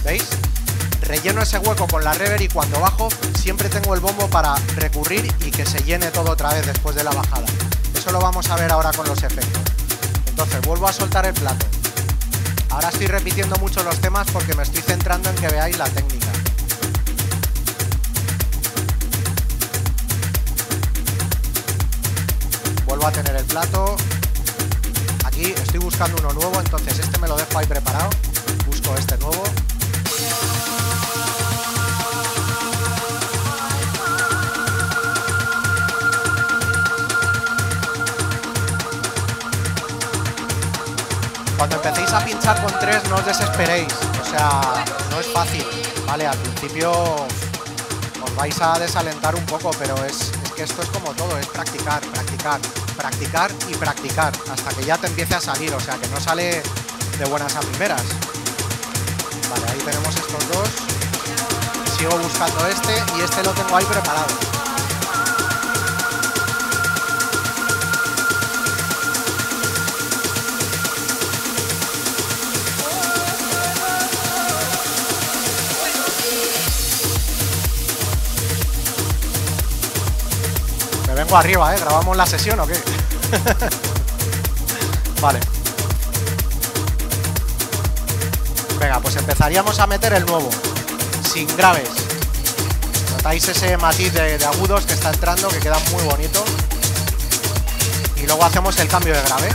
¿Veis? Relleno ese hueco con la reverb y cuando bajo siempre tengo el bombo para recurrir y que se llene todo otra vez después de la bajada. Eso lo vamos a ver ahora con los efectos. Entonces vuelvo a soltar el plato. Ahora estoy repitiendo mucho los temas porque me estoy centrando en que veáis la técnica. Vuelvo a tener el plato. Aquí estoy buscando uno nuevo, entonces este me lo dejo ahí preparado. Busco este nuevo. A pinchar con tres no os desesperéis, o sea, no es fácil, ¿vale? Al principio os vais a desalentar un poco, pero es, que esto es como todo, es practicar, practicar, practicar y practicar, hasta que ya te empiece a salir, o sea, que no sale de buenas a primeras. Vale, ahí tenemos estos dos. Sigo buscando este y este lo tengo ahí preparado. Arriba, ¿eh? ¿Grabamos la sesión o qué? vale. Venga, pues empezaríamos a meter el nuevo, sin graves. Notáis ese matiz de, de agudos que está entrando, que queda muy bonito. Y luego hacemos el cambio de grave.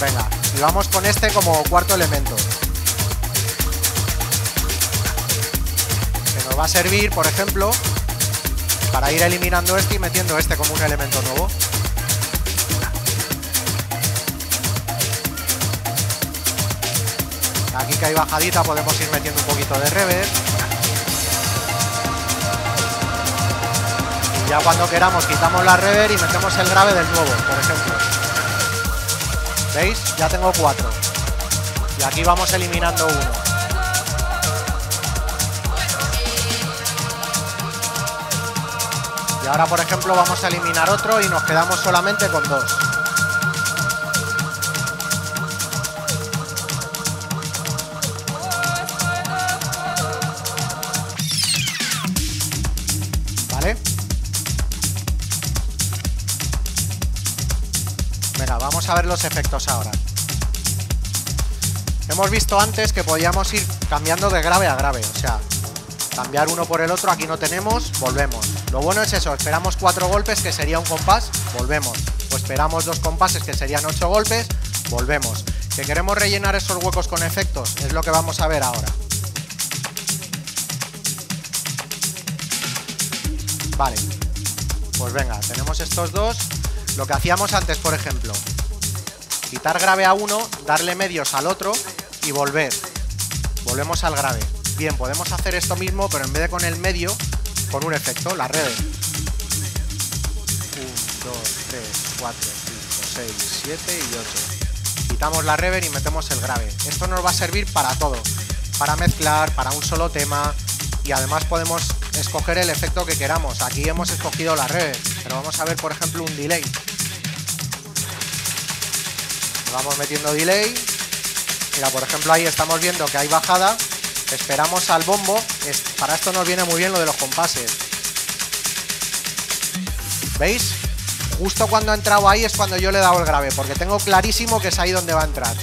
Venga, y vamos con este como cuarto elemento. Que nos va a servir, por ejemplo, para ir eliminando este y metiendo este como un elemento nuevo. Aquí que hay bajadita podemos ir metiendo un poquito de reverb. Y ya cuando queramos quitamos la reverb y metemos el grave del nuevo, por ejemplo. ¿Veis? Ya tengo cuatro. Y aquí vamos eliminando uno. Ahora, por ejemplo, vamos a eliminar otro y nos quedamos solamente con dos. ¿Vale? Venga, vamos a ver los efectos ahora. Hemos visto antes que podíamos ir cambiando de grave a grave, o sea, cambiar uno por el otro, aquí no tenemos, volvemos. Lo bueno es eso, esperamos cuatro golpes que sería un compás, volvemos. O esperamos dos compases que serían ocho golpes, volvemos. Que queremos rellenar esos huecos con efectos, es lo que vamos a ver ahora. Vale, pues venga, tenemos estos dos. Lo que hacíamos antes, por ejemplo, quitar grave a uno, darle medios al otro y volver. Volvemos al grave. Bien, podemos hacer esto mismo, pero en vez de con el medio, con un efecto, la red. 1, 2, 3, 4, 5, 6, 7 y 8. Quitamos la reverb y metemos el grave. Esto nos va a servir para todo. Para mezclar, para un solo tema. Y además podemos escoger el efecto que queramos. Aquí hemos escogido la reverb, pero vamos a ver, por ejemplo, un delay. Vamos metiendo delay. Mira, por ejemplo, ahí estamos viendo que hay bajada esperamos al bombo. Para esto nos viene muy bien lo de los compases. ¿Veis? Justo cuando ha entrado ahí es cuando yo le he dado el grave, porque tengo clarísimo que es ahí donde va a entrar.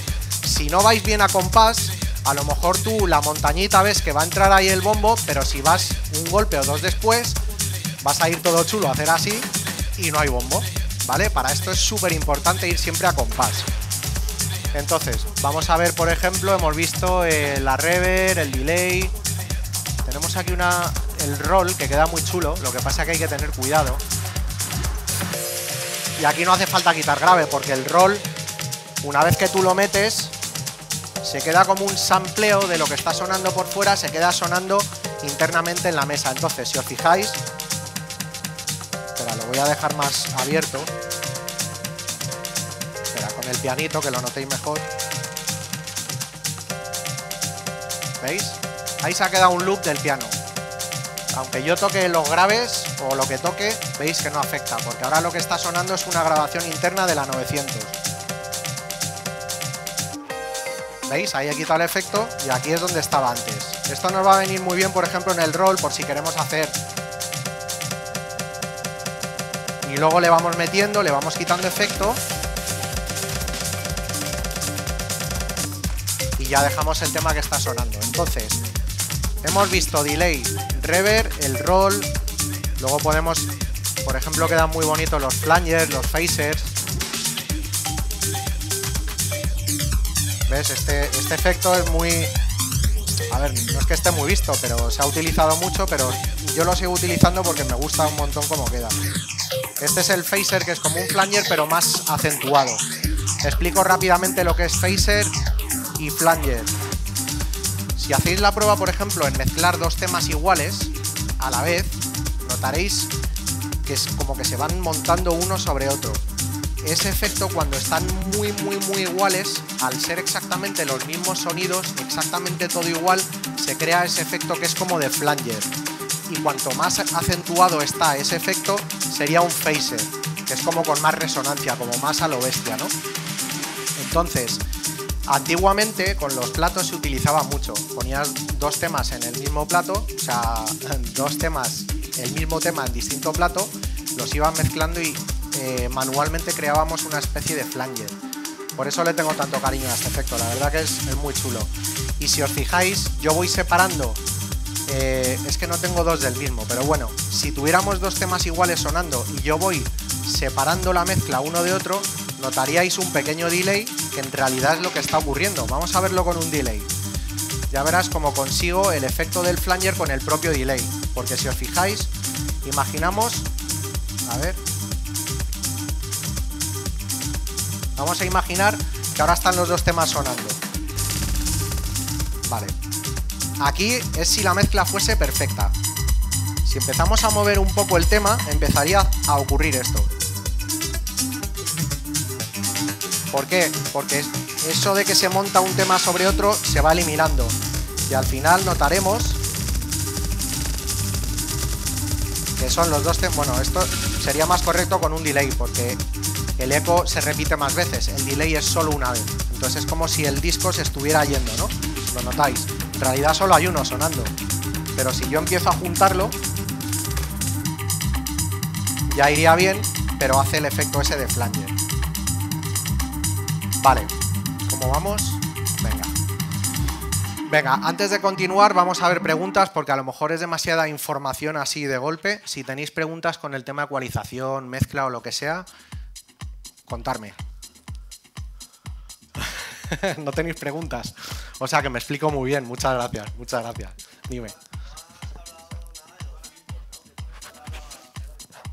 Si no vais bien a compás, a lo mejor tú la montañita ves que va a entrar ahí el bombo, pero si vas un golpe o dos después, vas a ir todo chulo a hacer así y no hay bombo, ¿vale? Para esto es súper importante ir siempre a compás. Entonces, vamos a ver, por ejemplo, hemos visto eh, la reverb, el delay. Tenemos aquí una, el roll que queda muy chulo, lo que pasa que hay que tener cuidado. Y aquí no hace falta quitar grave porque el roll, una vez que tú lo metes, se queda como un sampleo de lo que está sonando por fuera, se queda sonando internamente en la mesa. Entonces, si os fijáis, espera, lo voy a dejar más abierto. El pianito que lo notéis mejor. ¿Veis? Ahí se ha quedado un loop del piano. Aunque yo toque los graves o lo que toque, veis que no afecta, porque ahora lo que está sonando es una grabación interna de la 900. ¿Veis? Ahí he quitado el efecto y aquí es donde estaba antes. Esto nos va a venir muy bien, por ejemplo, en el roll, por si queremos hacer... Y luego le vamos metiendo, le vamos quitando efecto. Ya dejamos el tema que está sonando. Entonces, hemos visto delay, reverb, el roll. Luego podemos, por ejemplo, quedan muy bonitos los flangers, los phasers. ¿Ves? Este, este efecto es muy... A ver, no es que esté muy visto, pero se ha utilizado mucho, pero yo lo sigo utilizando porque me gusta un montón cómo queda. Este es el phaser, que es como un flanger, pero más acentuado. Explico rápidamente lo que es phaser y flanger. Si hacéis la prueba, por ejemplo, en mezclar dos temas iguales a la vez, notaréis que es como que se van montando uno sobre otro ese efecto cuando están muy muy muy iguales, al ser exactamente los mismos sonidos, exactamente todo igual, se crea ese efecto que es como de flanger. Y cuanto más acentuado está ese efecto, sería un phaser, que es como con más resonancia, como más a lo bestia, ¿no? Entonces, antiguamente con los platos se utilizaba mucho. Ponías dos temas en el mismo plato, o sea, dos temas, el mismo tema en distinto plato, los iban mezclando y eh, manualmente creábamos una especie de flanger. Por eso le tengo tanto cariño a este efecto, la verdad que es, muy chulo. Y si os fijáis, yo voy separando, eh, es que no tengo dos del mismo, pero bueno, si tuviéramos dos temas iguales sonando y yo voy separando la mezcla uno de otro, notaríais un pequeño delay que en realidad es lo que está ocurriendo. Vamos a verlo con un delay. Ya verás cómo consigo el efecto del flanger con el propio delay. Porque si os fijáis, imaginamos... A ver, Vamos a imaginar que ahora están los dos temas sonando. Vale. Aquí es si la mezcla fuese perfecta. Si empezamos a mover un poco el tema, empezaría a ocurrir esto. ¿Por qué? Porque eso de que se monta un tema sobre otro se va eliminando. Y al final notaremos que son los dos temas... Bueno, esto sería más correcto con un delay, porque el eco se repite más veces, el delay es solo una vez. Entonces es como si el disco se estuviera yendo, ¿no? Lo notáis. En realidad solo hay uno sonando. Pero si yo empiezo a juntarlo, ya iría bien, pero hace el efecto ese de flanger. Vale, ¿cómo vamos? Venga. Venga, antes de continuar vamos a ver preguntas porque a lo mejor es demasiada información así de golpe. Si tenéis preguntas con el tema ecualización, mezcla o lo que sea, contarme. no tenéis preguntas. O sea que me explico muy bien. Muchas gracias, muchas gracias. Dime.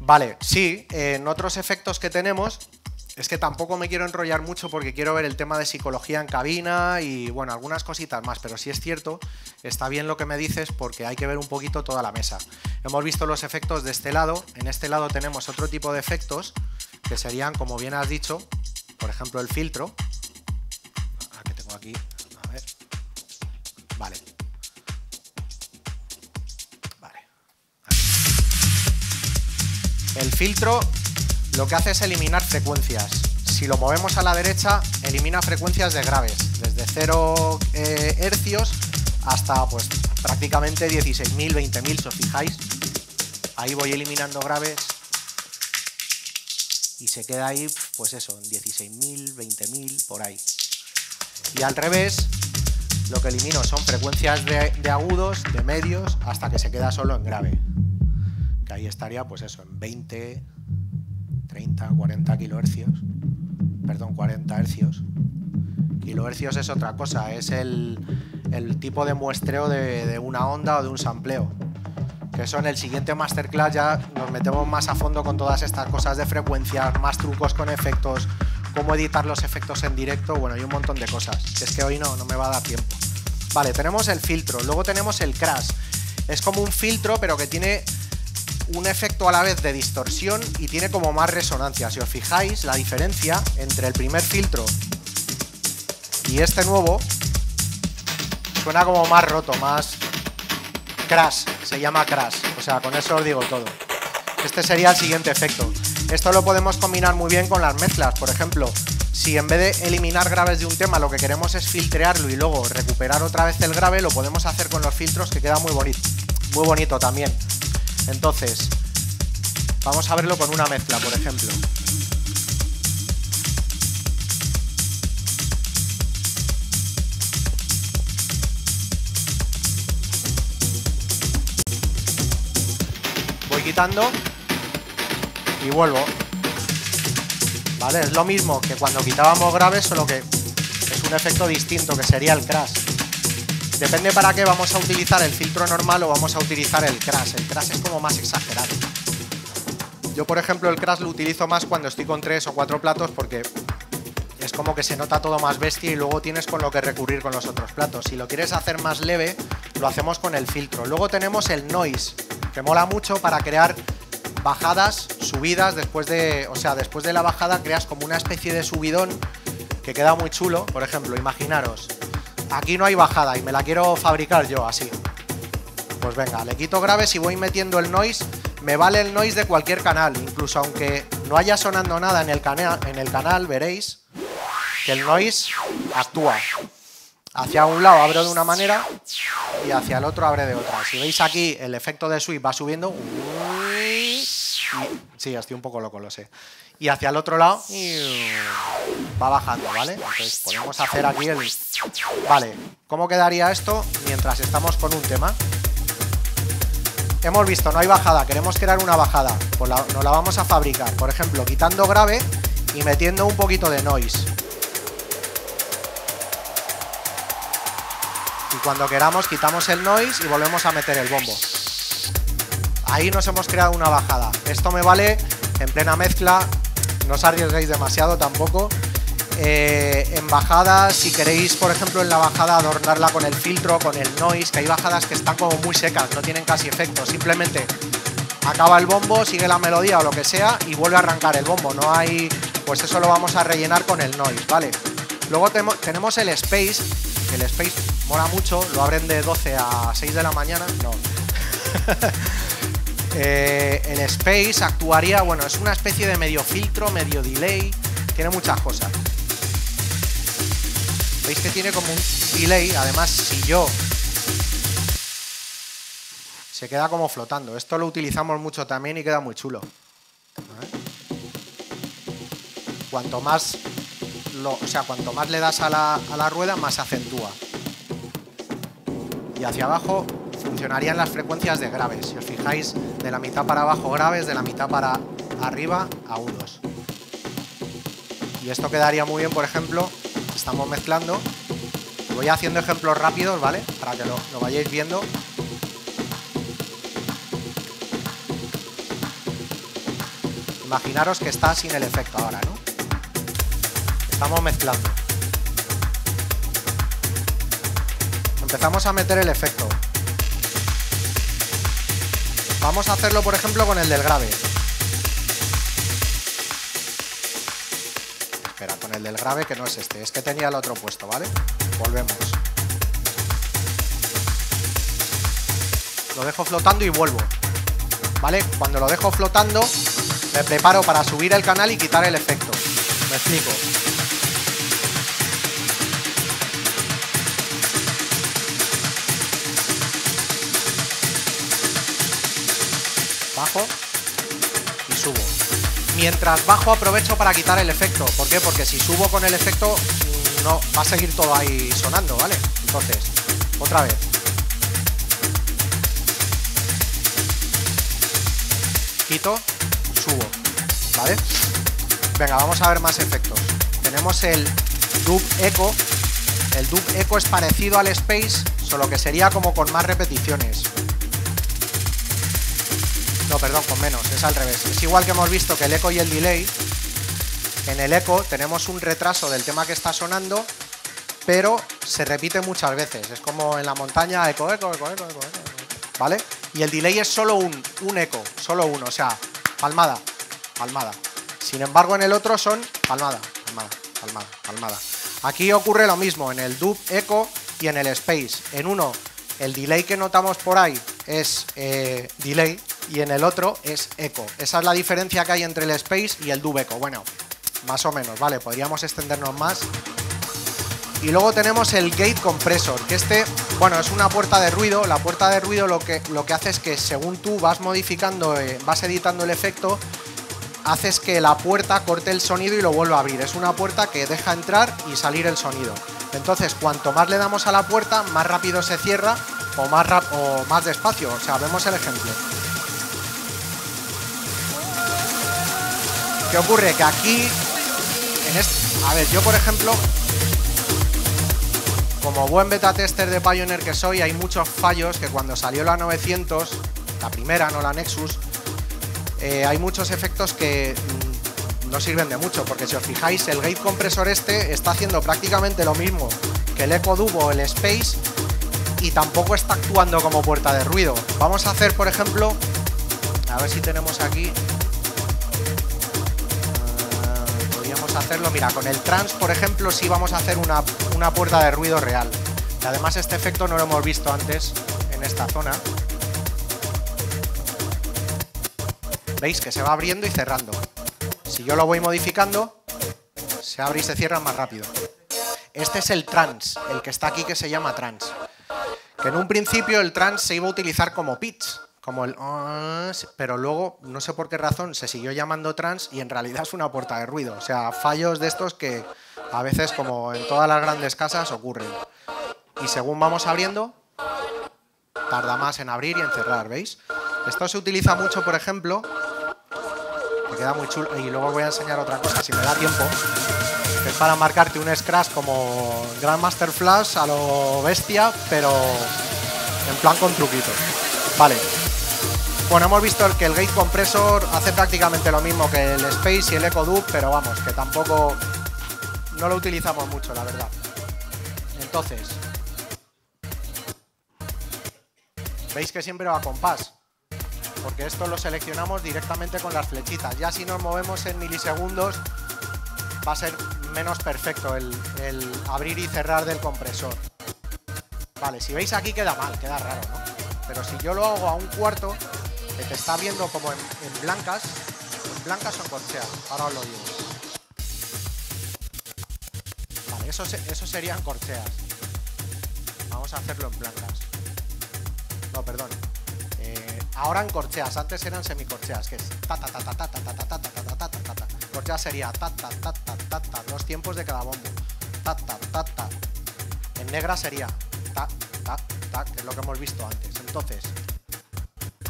Vale, sí, en otros efectos que tenemos, es que tampoco me quiero enrollar mucho porque quiero ver el tema de psicología en cabina y bueno, algunas cositas más, pero sí es cierto, está bien lo que me dices porque hay que ver un poquito toda la mesa. Hemos visto los efectos de este lado, en este lado tenemos otro tipo de efectos que serían, como bien has dicho, por ejemplo, el filtro. Ah, que tengo aquí, a ver. Vale. El filtro lo que hace es eliminar frecuencias. Si lo movemos a la derecha, elimina frecuencias de graves, desde 0 eh, hercios hasta pues prácticamente 16.000, 20.000, si os fijáis. Ahí voy eliminando graves y se queda ahí, pues eso, en 16.000, 20.000, por ahí. Y al revés, lo que elimino son frecuencias de, agudos, de medios, hasta que se queda solo en grave. Que ahí estaría, pues eso, en 20, 30, 40 kilohercios. Perdón, 40 hercios. Kilohercios es otra cosa, es el, tipo de muestreo de, de una onda o de un sampleo Que eso en el siguiente masterclass ya nos metemos más a fondo con todas estas cosas de frecuencias, más trucos con efectos, cómo editar los efectos en directo, bueno, hay un montón de cosas. Es que hoy no, no me va a dar tiempo. Vale, tenemos el filtro, luego tenemos el crash. Es como un filtro, pero que tiene un efecto a la vez de distorsión y tiene como más resonancia. Si os fijáis, la diferencia entre el primer filtro y este nuevo suena como más roto, más crash, se llama crash. O sea, con eso os digo todo. Este sería el siguiente efecto. Esto lo podemos combinar muy bien con las mezclas. Por ejemplo, si en vez de eliminar graves de un tema lo que queremos es filtrearlo y luego recuperar otra vez el grave, lo podemos hacer con los filtros que queda muy bonito, muy bonito también. Entonces, vamos a verlo con una mezcla, por ejemplo. Voy quitando y vuelvo. ¿Vale? Es lo mismo que cuando quitábamos graves, solo que es un efecto distinto, que sería el crash. Depende para qué vamos a utilizar el filtro normal o vamos a utilizar el crash. El crash es como más exagerado. Yo, por ejemplo, el crash lo utilizo más cuando estoy con tres o cuatro platos porque es como que se nota todo más bestia y luego tienes con lo que recurrir con los otros platos. Si lo quieres hacer más leve, lo hacemos con el filtro. Luego tenemos el noise, que mola mucho para crear bajadas, subidas, después de, o sea, después de la bajada creas como una especie de subidón que queda muy chulo. Por ejemplo, imaginaros, aquí no hay bajada y me la quiero fabricar yo así. Pues venga, le quito graves y voy metiendo el noise. Me vale el noise de cualquier canal, incluso aunque no haya sonando nada en el, en el canal, veréis que el noise actúa. Hacia un lado abro de una manera y hacia el otro abre de otra. Si veis aquí, el efecto de sweep va subiendo. Sí, estoy un poco loco, lo sé. Y hacia el otro lado va bajando, ¿vale? Entonces podemos hacer aquí el... Vale, ¿cómo quedaría esto mientras estamos con un tema? Hemos visto, no hay bajada, queremos crear una bajada. Pues la, nos la vamos a fabricar, por ejemplo, quitando grave y metiendo un poquito de noise. Y cuando queramos quitamos el noise y volvemos a meter el bombo. Ahí nos hemos creado una bajada. Esto me vale en plena mezcla, no os arriesguéis demasiado tampoco. Eh, en bajadas, si queréis, por ejemplo, en la bajada adornarla con el filtro, con el noise, que hay bajadas que están como muy secas, no tienen casi efecto, simplemente acaba el bombo, sigue la melodía o lo que sea y vuelve a arrancar el bombo, no hay, pues eso lo vamos a rellenar con el noise, ¿vale? Luego tenemos el space, el space mola mucho, lo abren de 12 a 6 de la mañana, no. Eh, el space actuaría, bueno, es una especie de medio filtro, medio delay, tiene muchas cosas. Veis que tiene como un delay, además si yo se queda como flotando. Esto lo utilizamos mucho también y queda muy chulo. Cuanto más o sea, cuanto más le das a la, a la rueda, más acentúa. Y hacia abajo funcionarían las frecuencias de graves. Si os fijáis, de la mitad para abajo graves, de la mitad para arriba agudos. Y esto quedaría muy bien, por ejemplo, estamos mezclando. Voy haciendo ejemplos rápidos, ¿vale? Para que lo, lo vayáis viendo. Imaginaros que está sin el efecto ahora, ¿no? Estamos mezclando. Empezamos a meter el efecto. Vamos a hacerlo, por ejemplo, con el del grave. Espera, con el del grave, que no es este. Es que tenía el otro puesto, ¿vale? Volvemos. Lo dejo flotando y vuelvo. ¿Vale? Cuando lo dejo flotando, me preparo para subir el canal y quitar el efecto. Me explico. Y subo. Mientras bajo aprovecho para quitar el efecto. ¿Por qué? Porque si subo con el efecto no va a seguir todo ahí sonando, ¿vale? Entonces, otra vez. Quito, subo, ¿vale? Venga, vamos a ver más efectos. Tenemos el Dub Echo. El Dub Echo es parecido al Space, solo que sería como con más repeticiones. No, perdón, con menos, es al revés. Es igual que hemos visto que el eco y el delay. En el eco tenemos un retraso del tema que está sonando, pero se repite muchas veces. Es como en la montaña, eco, eco, eco, eco, eco, eco, ¿vale? Y el delay es solo un, un eco, solo uno, o sea, palmada, palmada. Sin embargo, en el otro son palmada, palmada, palmada, palmada. Aquí ocurre lo mismo en el dub eco y en el space. En uno, el delay que notamos por ahí es eh, delay y en el otro es eco. Esa es la diferencia que hay entre el space y el dub eco. Bueno, más o menos, ¿vale? Podríamos extendernos más. Y luego tenemos el gate compressor, que este, bueno, es una puerta de ruido. La puerta de ruido lo que, lo que hace es que según tú vas modificando, eh, vas editando el efecto, haces que la puerta corte el sonido y lo vuelva a abrir. Es una puerta que deja entrar y salir el sonido. Entonces, cuanto más le damos a la puerta, más rápido se cierra o más, o más despacio. O sea, vemos el ejemplo. ¿Qué ocurre? Que aquí, en este, a ver, yo por ejemplo, como buen beta tester de Pioneer que soy, hay muchos fallos que cuando salió la 900, la primera, no la Nexus, eh, hay muchos efectos que mm, no sirven de mucho, porque si os fijáis, el gate compresor este está haciendo prácticamente lo mismo que el Echo Dub o el Space y tampoco está actuando como puerta de ruido. Vamos a hacer, por ejemplo, a ver si tenemos aquí... hacerlo, mira, con el trans, por ejemplo, sí vamos a hacer una, una puerta de ruido real. Y además este efecto no lo hemos visto antes en esta zona. ¿Veis? Que se va abriendo y cerrando. Si yo lo voy modificando, se abre y se cierra más rápido. Este es el trans, el que está aquí que se llama trans. Que en un principio el trans se iba a utilizar como pitch, como el... Pero luego, no sé por qué razón, se siguió llamando trans y en realidad es una puerta de ruido. O sea, fallos de estos que a veces, como en todas las grandes casas, ocurren. Y según vamos abriendo, tarda más en abrir y en cerrar, ¿veis? Esto se utiliza mucho, por ejemplo, me queda muy chulo, y luego voy a enseñar otra cosa, si me da tiempo, es para marcarte un scratch como Grandmaster Flash a lo bestia, pero en plan con truquitos. Vale. Bueno, hemos visto que el Gate Compressor hace prácticamente lo mismo que el Space y el Echo Dub, pero vamos, que tampoco no lo utilizamos mucho, la verdad. Entonces, veis que siempre va con compás porque esto lo seleccionamos directamente con las flechitas. Ya si nos movemos en milisegundos va a ser menos perfecto el, abrir y cerrar del compresor. Vale, si veis aquí queda mal, queda raro, ¿no? Pero si yo lo hago a un cuarto, que te está viendo como en, blancas, en blancas son corcheas, ahora os lo digo. Vale, eso, eso serían corcheas. Vamos a hacerlo en blancas. No, perdón, Ahora en corcheas, antes eran semicorcheas, que es ta ta ta ta ta ta ta ta ta ta ta ta ta. Corchea sería ta ta ta ta ta ta, los tiempos de cada bombo. Ta ta ta ta. En negra sería ta ta ta, que es lo que hemos visto antes. Entonces,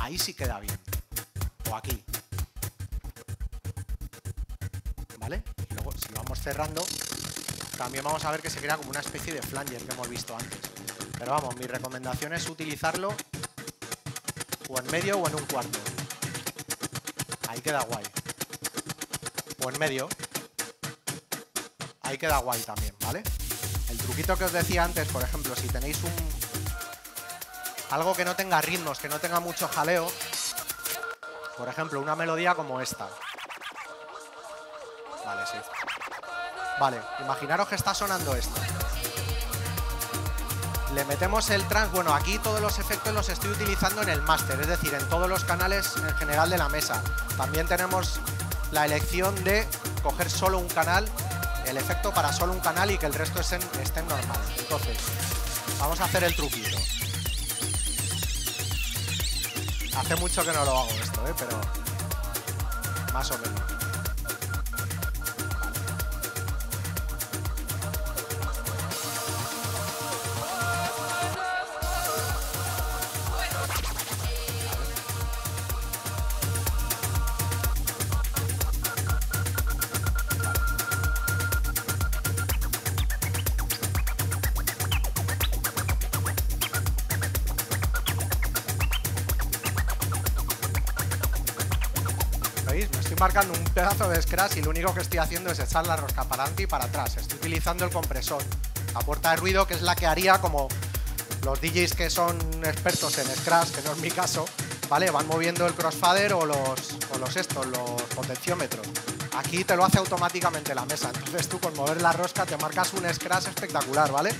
ahí sí queda bien. O aquí. ¿Vale? Y luego, si vamos cerrando, también vamos a ver que se crea como una especie de flanger que hemos visto antes. Pero vamos, mi recomendación es utilizarlo o en medio o en un cuarto. Ahí queda guay. O en medio. Ahí queda guay también, ¿vale? El truquito que os decía antes, por ejemplo, si tenéis un... Algo que no tenga ritmos, que no tenga mucho jaleo. Por ejemplo, una melodía como esta. Vale, sí. Vale, imaginaros que está sonando esto le metemos el trans, bueno, aquí todos los efectos los estoy utilizando en el máster, es decir, en todos los canales en general de la mesa. También tenemos la elección de coger solo un canal, el efecto para solo un canal y que el resto estén, estén normal. Entonces, vamos a hacer el truquito. Hace mucho que no lo hago esto, ¿eh? pero más o menos. Pedazo de scratch y lo único que estoy haciendo es echar la rosca para adelante y para atrás. Estoy utilizando el compresor, la puerta de ruido, que es la que haría como los DJs que son expertos en scratch, que no es mi caso, ¿vale? Van moviendo el crossfader o los, o los estos, los potenciómetros. Aquí te lo hace automáticamente la mesa, entonces tú con mover la rosca te marcas un scratch espectacular, ¿vale?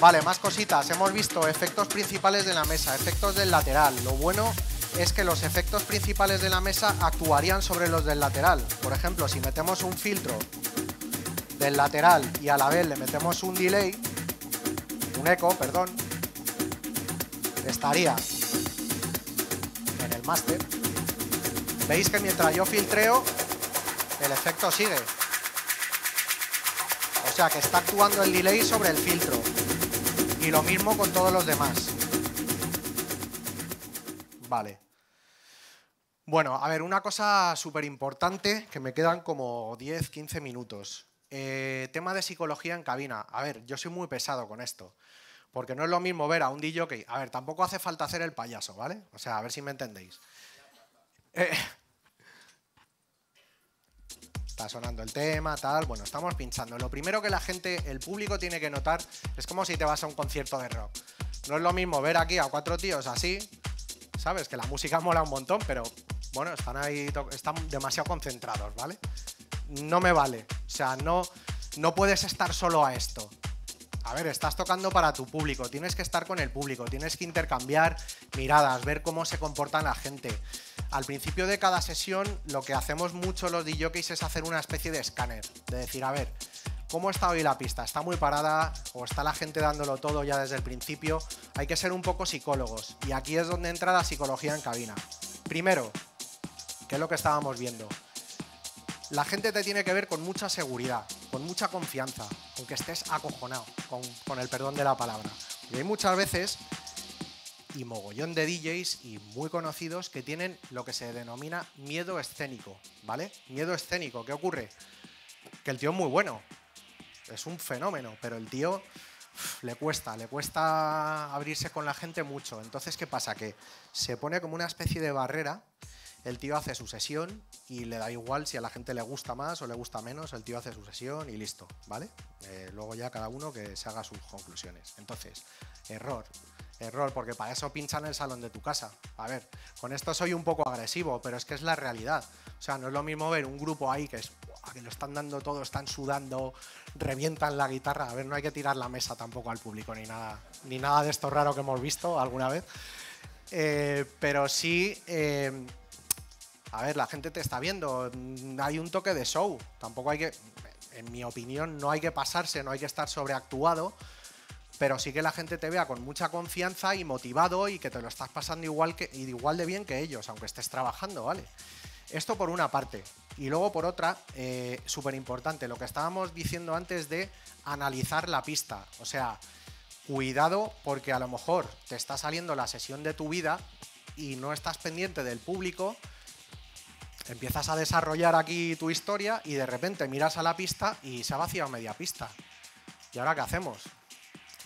Vale, más cositas. Hemos visto efectos principales de la mesa, efectos del lateral. Lo bueno es que los efectos principales de la mesa actuarían sobre los del lateral. Por ejemplo, si metemos un filtro del lateral y a la vez le metemos un delay, un eco, perdón, estaría en el máster. Veis que mientras yo filtreo, el efecto sigue. O sea que está actuando el delay sobre el filtro. Y lo mismo con todos los demás. Vale. Bueno, a ver, una cosa súper importante, que me quedan como 10, 15 minutos. Eh, tema de psicología en cabina. A ver, yo soy muy pesado con esto. Porque no es lo mismo ver a un DJ. A ver, tampoco hace falta hacer el payaso, ¿vale? O sea, a ver si me entendéis. Eh, está sonando el tema, tal. Bueno, estamos pinchando. Lo primero que la gente, el público tiene que notar es como si te vas a un concierto de rock. No es lo mismo ver aquí a cuatro tíos así, ¿sabes? Que la música mola un montón, pero bueno, están ahí, están demasiado concentrados, ¿vale? No me vale. O sea, no, no puedes estar solo a esto. A ver, estás tocando para tu público, tienes que estar con el público, tienes que intercambiar miradas, ver cómo se comporta la gente. Al principio de cada sesión, lo que hacemos mucho los DJs es hacer una especie de escáner, de decir, a ver, ¿cómo está hoy la pista? ¿Está muy parada o está la gente dándolo todo ya desde el principio? Hay que ser un poco psicólogos y aquí es donde entra la psicología en cabina. Primero, ¿qué es lo que estábamos viendo? La gente te tiene que ver con mucha seguridad, con mucha confianza, aunque estés acojonado, con, el perdón de la palabra. Y hay muchas veces y mogollón de DJs y muy conocidos que tienen lo que se denomina miedo escénico, ¿vale? Miedo escénico, ¿qué ocurre? Que el tío es muy bueno, es un fenómeno, pero el tío le cuesta, le cuesta abrirse con la gente mucho. Entonces, ¿qué pasa? Que se pone como una especie de barrera el tío hace su sesión y le da igual si a la gente le gusta más o le gusta menos, el tío hace su sesión y listo, ¿vale? Eh, luego ya cada uno que se haga sus conclusiones. Entonces, error, error, porque para eso pinchan el salón de tu casa. A ver, con esto soy un poco agresivo, pero es que es la realidad. O sea, no es lo mismo ver un grupo ahí que es que lo están dando todo, están sudando, revientan la guitarra. A ver, no hay que tirar la mesa tampoco al público ni nada, ni nada de esto raro que hemos visto alguna vez. Eh, pero sí eh, a ver, la gente te está viendo, mm, hay un toque de show, tampoco hay que, en mi opinión, no hay que pasarse, no hay que estar sobreactuado, pero sí que la gente te vea con mucha confianza y motivado y que te lo estás pasando igual, que, igual de bien que ellos, aunque estés trabajando, ¿vale? Esto por una parte. Y luego por otra, eh, súper importante, lo que estábamos diciendo antes de analizar la pista. O sea, cuidado porque a lo mejor te está saliendo la sesión de tu vida y no estás pendiente del público empiezas a desarrollar aquí tu historia y de repente miras a la pista y se ha vaciado media pista. ¿Y ahora qué hacemos?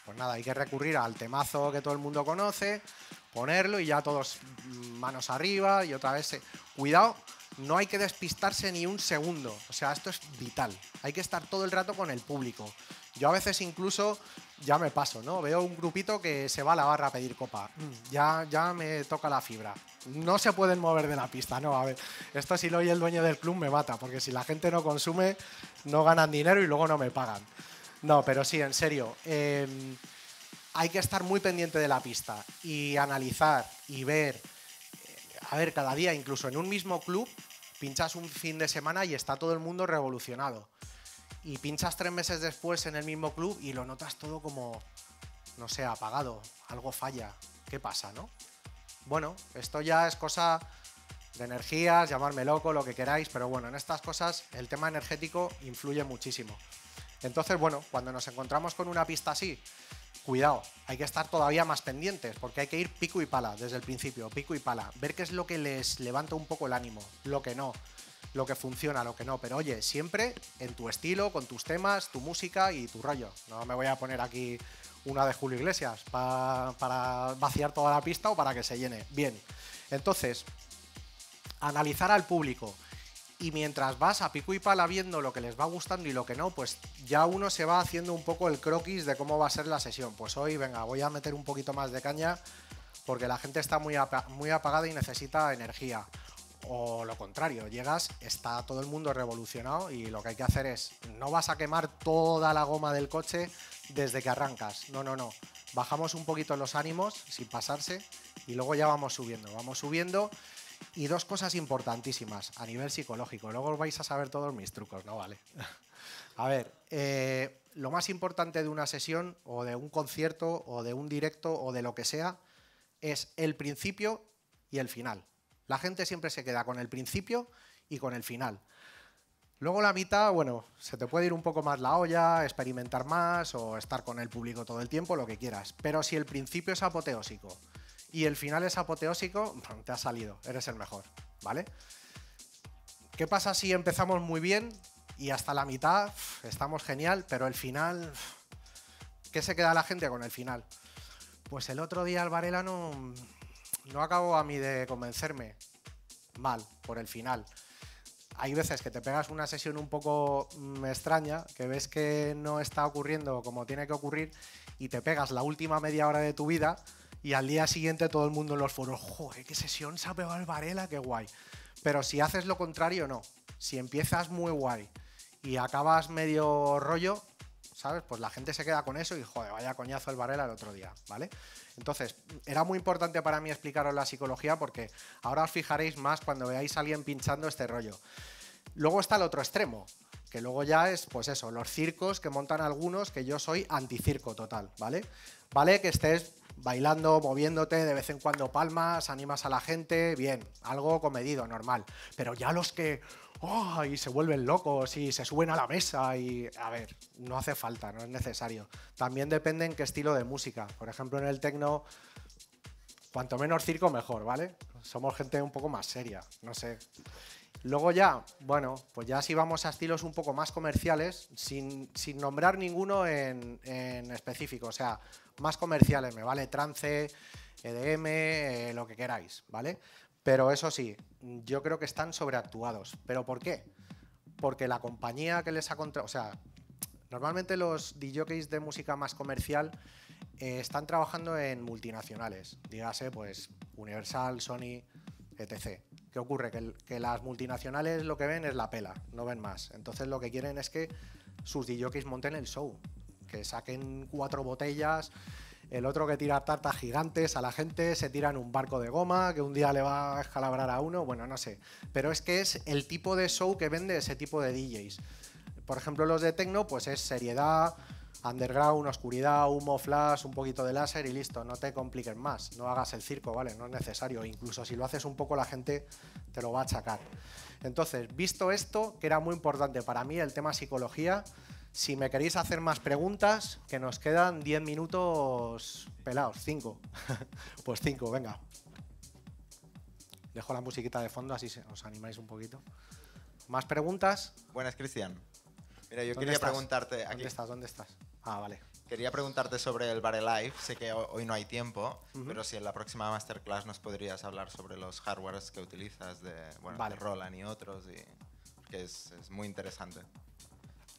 Pues nada, hay que recurrir al temazo que todo el mundo conoce, ponerlo y ya todos manos arriba y otra vez... Cuidado, no hay que despistarse ni un segundo. O sea, esto es vital. Hay que estar todo el rato con el público. Yo a veces incluso ya me paso, ¿no? Veo un grupito que se va a la barra a pedir copa. Mm, ya, ya me toca la fibra. No se pueden mover de la pista, ¿no? A ver, esto si lo oye el dueño del club me mata, porque si la gente no consume, no ganan dinero y luego no me pagan. No, pero sí, en serio. Em, hay que estar muy pendiente de la pista y analizar y ver. A ver, cada día, incluso en un mismo club, pinchas un fin de semana y está todo el mundo revolucionado y pinchas tres meses después en el mismo club y lo notas todo como, no sé, apagado, algo falla. ¿Qué pasa, no? Bueno, esto ya es cosa de energías, llamarme loco, lo que queráis, pero bueno, en estas cosas el tema energético influye muchísimo. Entonces, bueno, cuando nos encontramos con una pista así, cuidado, hay que estar todavía más pendientes, porque hay que ir pico y pala desde el principio, pico y pala, ver qué es lo que les levanta un poco el ánimo, lo que no lo que funciona, lo que no. Pero oye, siempre en tu estilo, con tus temas, tu música y tu rollo. No me voy a poner aquí una de Julio Iglesias para vaciar toda la pista o para que se llene. Bien, entonces, analizar al público. Y mientras vas a pico y pala viendo lo que les va gustando y lo que no, pues ya uno se va haciendo un poco el croquis de cómo va a ser la sesión. Pues hoy, venga, voy a meter un poquito más de caña porque la gente está muy, muy apagada y necesita energía. O lo contrario, llegas, está todo el mundo revolucionado y lo que hay que hacer es, no vas a quemar toda la goma del coche desde que arrancas. No, no, no. Bajamos un poquito los ánimos sin pasarse y luego ya vamos subiendo. Vamos subiendo y dos cosas importantísimas a nivel psicológico. Luego vais a saber todos mis trucos, ¿no? Vale. a ver, eh, lo más importante de una sesión o de un concierto o de un directo o de lo que sea es el principio y el final. La gente siempre se queda con el principio y con el final. Luego la mitad, bueno, se te puede ir un poco más la olla, experimentar más o estar con el público todo el tiempo, lo que quieras. Pero si el principio es apoteósico y el final es apoteósico, te ha salido, eres el mejor, ¿vale? ¿Qué pasa si empezamos muy bien y hasta la mitad estamos genial, pero el final, ¿qué se queda la gente con el final? Pues el otro día el Varela no, no acabó a mí de convencerme mal por el final. Hay veces que te pegas una sesión un poco mm, extraña, que ves que no está ocurriendo como tiene que ocurrir y te pegas la última media hora de tu vida y al día siguiente todo el mundo en los foros, joder, qué sesión se ha pegado el Varela, qué guay. Pero si haces lo contrario, no. Si empiezas muy guay y acabas medio rollo, ¿sabes? Pues la gente se queda con eso y, joder, vaya coñazo el Varela el otro día, ¿vale? Entonces, era muy importante para mí explicaros la psicología porque ahora os fijaréis más cuando veáis a alguien pinchando este rollo. Luego está el otro extremo, que luego ya es, pues eso, los circos que montan algunos, que yo soy anticirco total, ¿vale? Vale que estés bailando, moviéndote, de vez en cuando palmas, animas a la gente, bien, algo comedido, normal. Pero ya los que, y se vuelven locos y se suben a la mesa y, a ver, no hace falta, no es necesario. También depende en qué estilo de música. Por ejemplo, en el tecno, cuanto menos circo, mejor, ¿vale? Somos gente un poco más seria, no sé. Luego ya, bueno, pues ya si vamos a estilos un poco más comerciales, sin, nombrar ninguno en, en, específico, o sea, más comerciales, me vale trance, EDM, eh, lo que queráis, ¿vale? Pero eso sí, yo creo que están sobreactuados. ¿Pero por qué? Porque la compañía que les ha contratado, o sea, normalmente los DJs de música más comercial eh, están trabajando en multinacionales, dígase pues Universal, Sony, etc. ¿Qué ocurre? Que, que, las multinacionales lo que ven es la pela, no ven más. Entonces lo que quieren es que sus DJs monten el show, que saquen cuatro botellas, el otro que tira tartas gigantes a la gente, se tira en un barco de goma, que un día le va a escalabrar a uno, bueno, no sé. Pero es que es el tipo de show que vende ese tipo de DJs. Por ejemplo, los de Tecno, pues es seriedad, underground, oscuridad, humo, flash, un poquito de láser y listo, no te compliques más, no hagas el circo, ¿vale? No es necesario, incluso si lo haces un poco la gente te lo va a achacar. Entonces, visto esto, que era muy importante para mí el tema psicología, si me queréis hacer más preguntas, que nos quedan 10 minutos pelados, 5. pues 5, venga. Dejo la musiquita de fondo, así os animáis un poquito. ¿Más preguntas? Buenas, Cristian. Mira, yo quería preguntarte... ¿Dónde estás? ¿Dónde estás? Ah, vale. Quería preguntarte sobre el Bar Live. Sé que hoy no hay tiempo, pero si en la próxima masterclass nos podrías hablar sobre los hardwares que utilizas de, bueno, de Roland y otros, y, que es, es muy interesante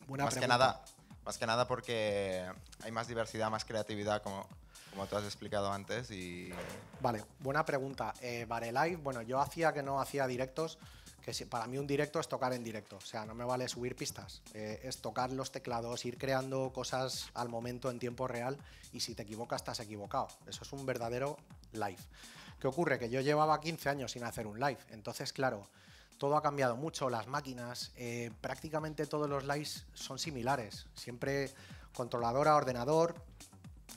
más que nada, más que nada porque hay más diversidad, más creatividad, como, como tú has explicado antes. Y... Vale, buena pregunta. Eh, Live, bueno, yo hacía que no hacía directos, que para mí un directo es tocar en directo, o sea, no me vale subir pistas, eh, es tocar los teclados, ir creando cosas al momento en tiempo real y si te equivocas estás equivocado. Eso es un verdadero live. ¿Qué ocurre? Que yo llevaba 15 años sin hacer un live, entonces claro, todo ha cambiado mucho, las máquinas, eh, prácticamente todos los lives son similares, siempre controladora, ordenador,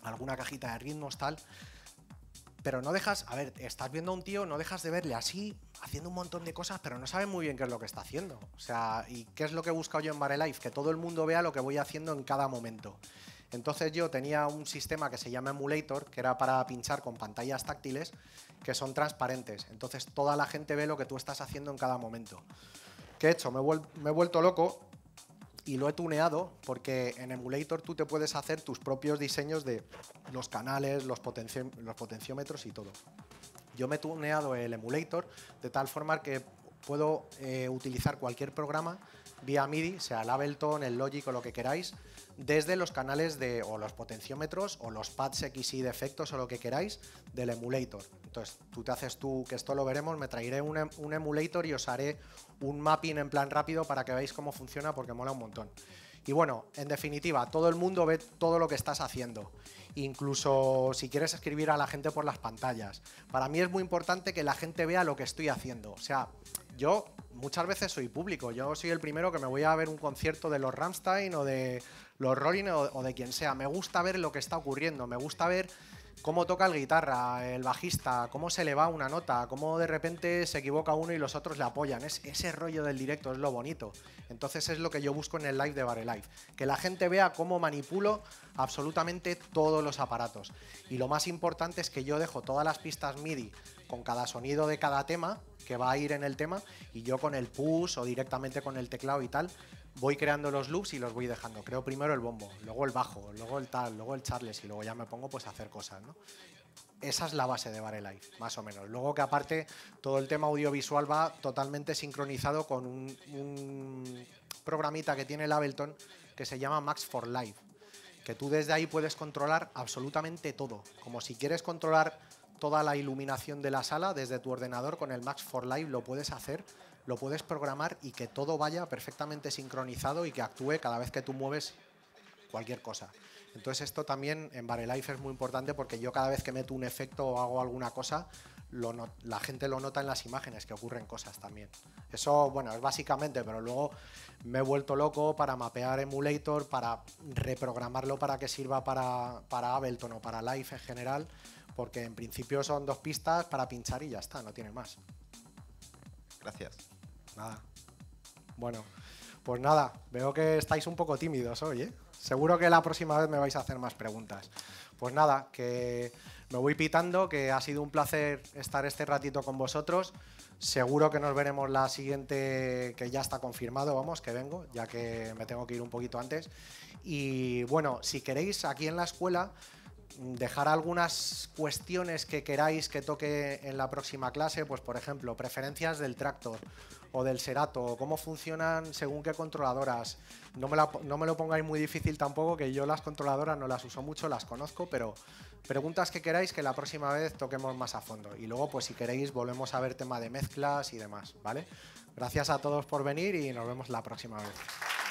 alguna cajita de ritmos, tal. Pero no dejas, a ver, estás viendo a un tío, no dejas de verle así, haciendo un montón de cosas, pero no sabes muy bien qué es lo que está haciendo. O sea, ¿y qué es lo que he buscado yo en Bare Life? Que todo el mundo vea lo que voy haciendo en cada momento. Entonces yo tenía un sistema que se llama Emulator, que era para pinchar con pantallas táctiles, que son transparentes. Entonces toda la gente ve lo que tú estás haciendo en cada momento. ¿Qué he hecho? Me, he vuelto loco y lo he tuneado porque en Emulator tú te puedes hacer tus propios diseños de los canales, los, potenciómetros y todo. Yo me he tuneado el emulator de tal forma que puedo eh, utilizar cualquier programa vía MIDI, sea el Ableton, el Logic o lo que queráis, desde los canales de o los potenciómetros o los pads XY de efectos o lo que queráis del emulator. Entonces, tú te haces tú, que esto lo veremos, me traeré un, em, un emulator y os haré un mapping en plan rápido para que veáis cómo funciona porque mola un montón. Y bueno, en definitiva, todo el mundo ve todo lo que estás haciendo. Incluso si quieres escribir a la gente por las pantallas. Para mí es muy importante que la gente vea lo que estoy haciendo. O sea, yo muchas veces soy público. Yo soy el primero que me voy a ver un concierto de los Ramstein o de los Rolling o, de quien sea. Me gusta ver lo que está ocurriendo. Me gusta ver cómo toca el guitarra, el bajista, cómo se le va una nota, cómo de repente se equivoca uno y los otros le apoyan. Es, ese rollo del directo es lo bonito. Entonces es lo que yo busco en el live de Bare Live. Que la gente vea cómo manipulo absolutamente todos los aparatos. Y lo más importante es que yo dejo todas las pistas MIDI con cada sonido de cada tema que va a ir en el tema y yo con el push o directamente con el teclado y tal voy creando los loops y los voy dejando. Creo primero el bombo, luego el bajo, luego el tal, luego el charles y luego ya me pongo pues a hacer cosas, ¿no? Esa es la base de Bare Life, más o menos. Luego que aparte todo el tema audiovisual va totalmente sincronizado con un, un programita que tiene el Ableton que se llama Max for Live, que tú desde ahí puedes controlar absolutamente todo. Como si quieres controlar toda la iluminación de la sala desde tu ordenador con el Max for Live lo puedes hacer lo puedes programar y que todo vaya perfectamente sincronizado y que actúe cada vez que tú mueves cualquier cosa. Entonces esto también en Barelife es muy importante porque yo cada vez que meto un efecto o hago alguna cosa, la gente lo nota en las imágenes, que ocurren cosas también. Eso, bueno, es básicamente, pero luego me he vuelto loco para mapear emulator, para reprogramarlo para que sirva para, para Ableton o para Live en general, porque en principio son dos pistas para pinchar y ya está, no tiene más. Gracias. Nada. Bueno, pues nada, veo que estáis un poco tímidos hoy, ¿eh? Seguro que la próxima vez me vais a hacer más preguntas. Pues nada, que me voy pitando, que ha sido un placer estar este ratito con vosotros. Seguro que nos veremos la siguiente, que ya está confirmado, vamos, que vengo, ya que me tengo que ir un poquito antes. Y bueno, si queréis, aquí en la escuela dejar algunas cuestiones que queráis que toque en la próxima clase, pues por ejemplo, preferencias del tractor o del Serato, cómo funcionan según qué controladoras. No me, no me lo pongáis muy difícil tampoco, que yo las controladoras no las uso mucho, las conozco, pero preguntas que queráis que la próxima vez toquemos más a fondo. Y luego, pues si queréis, volvemos a ver tema de mezclas y demás, ¿vale? Gracias a todos por venir y nos vemos la próxima vez.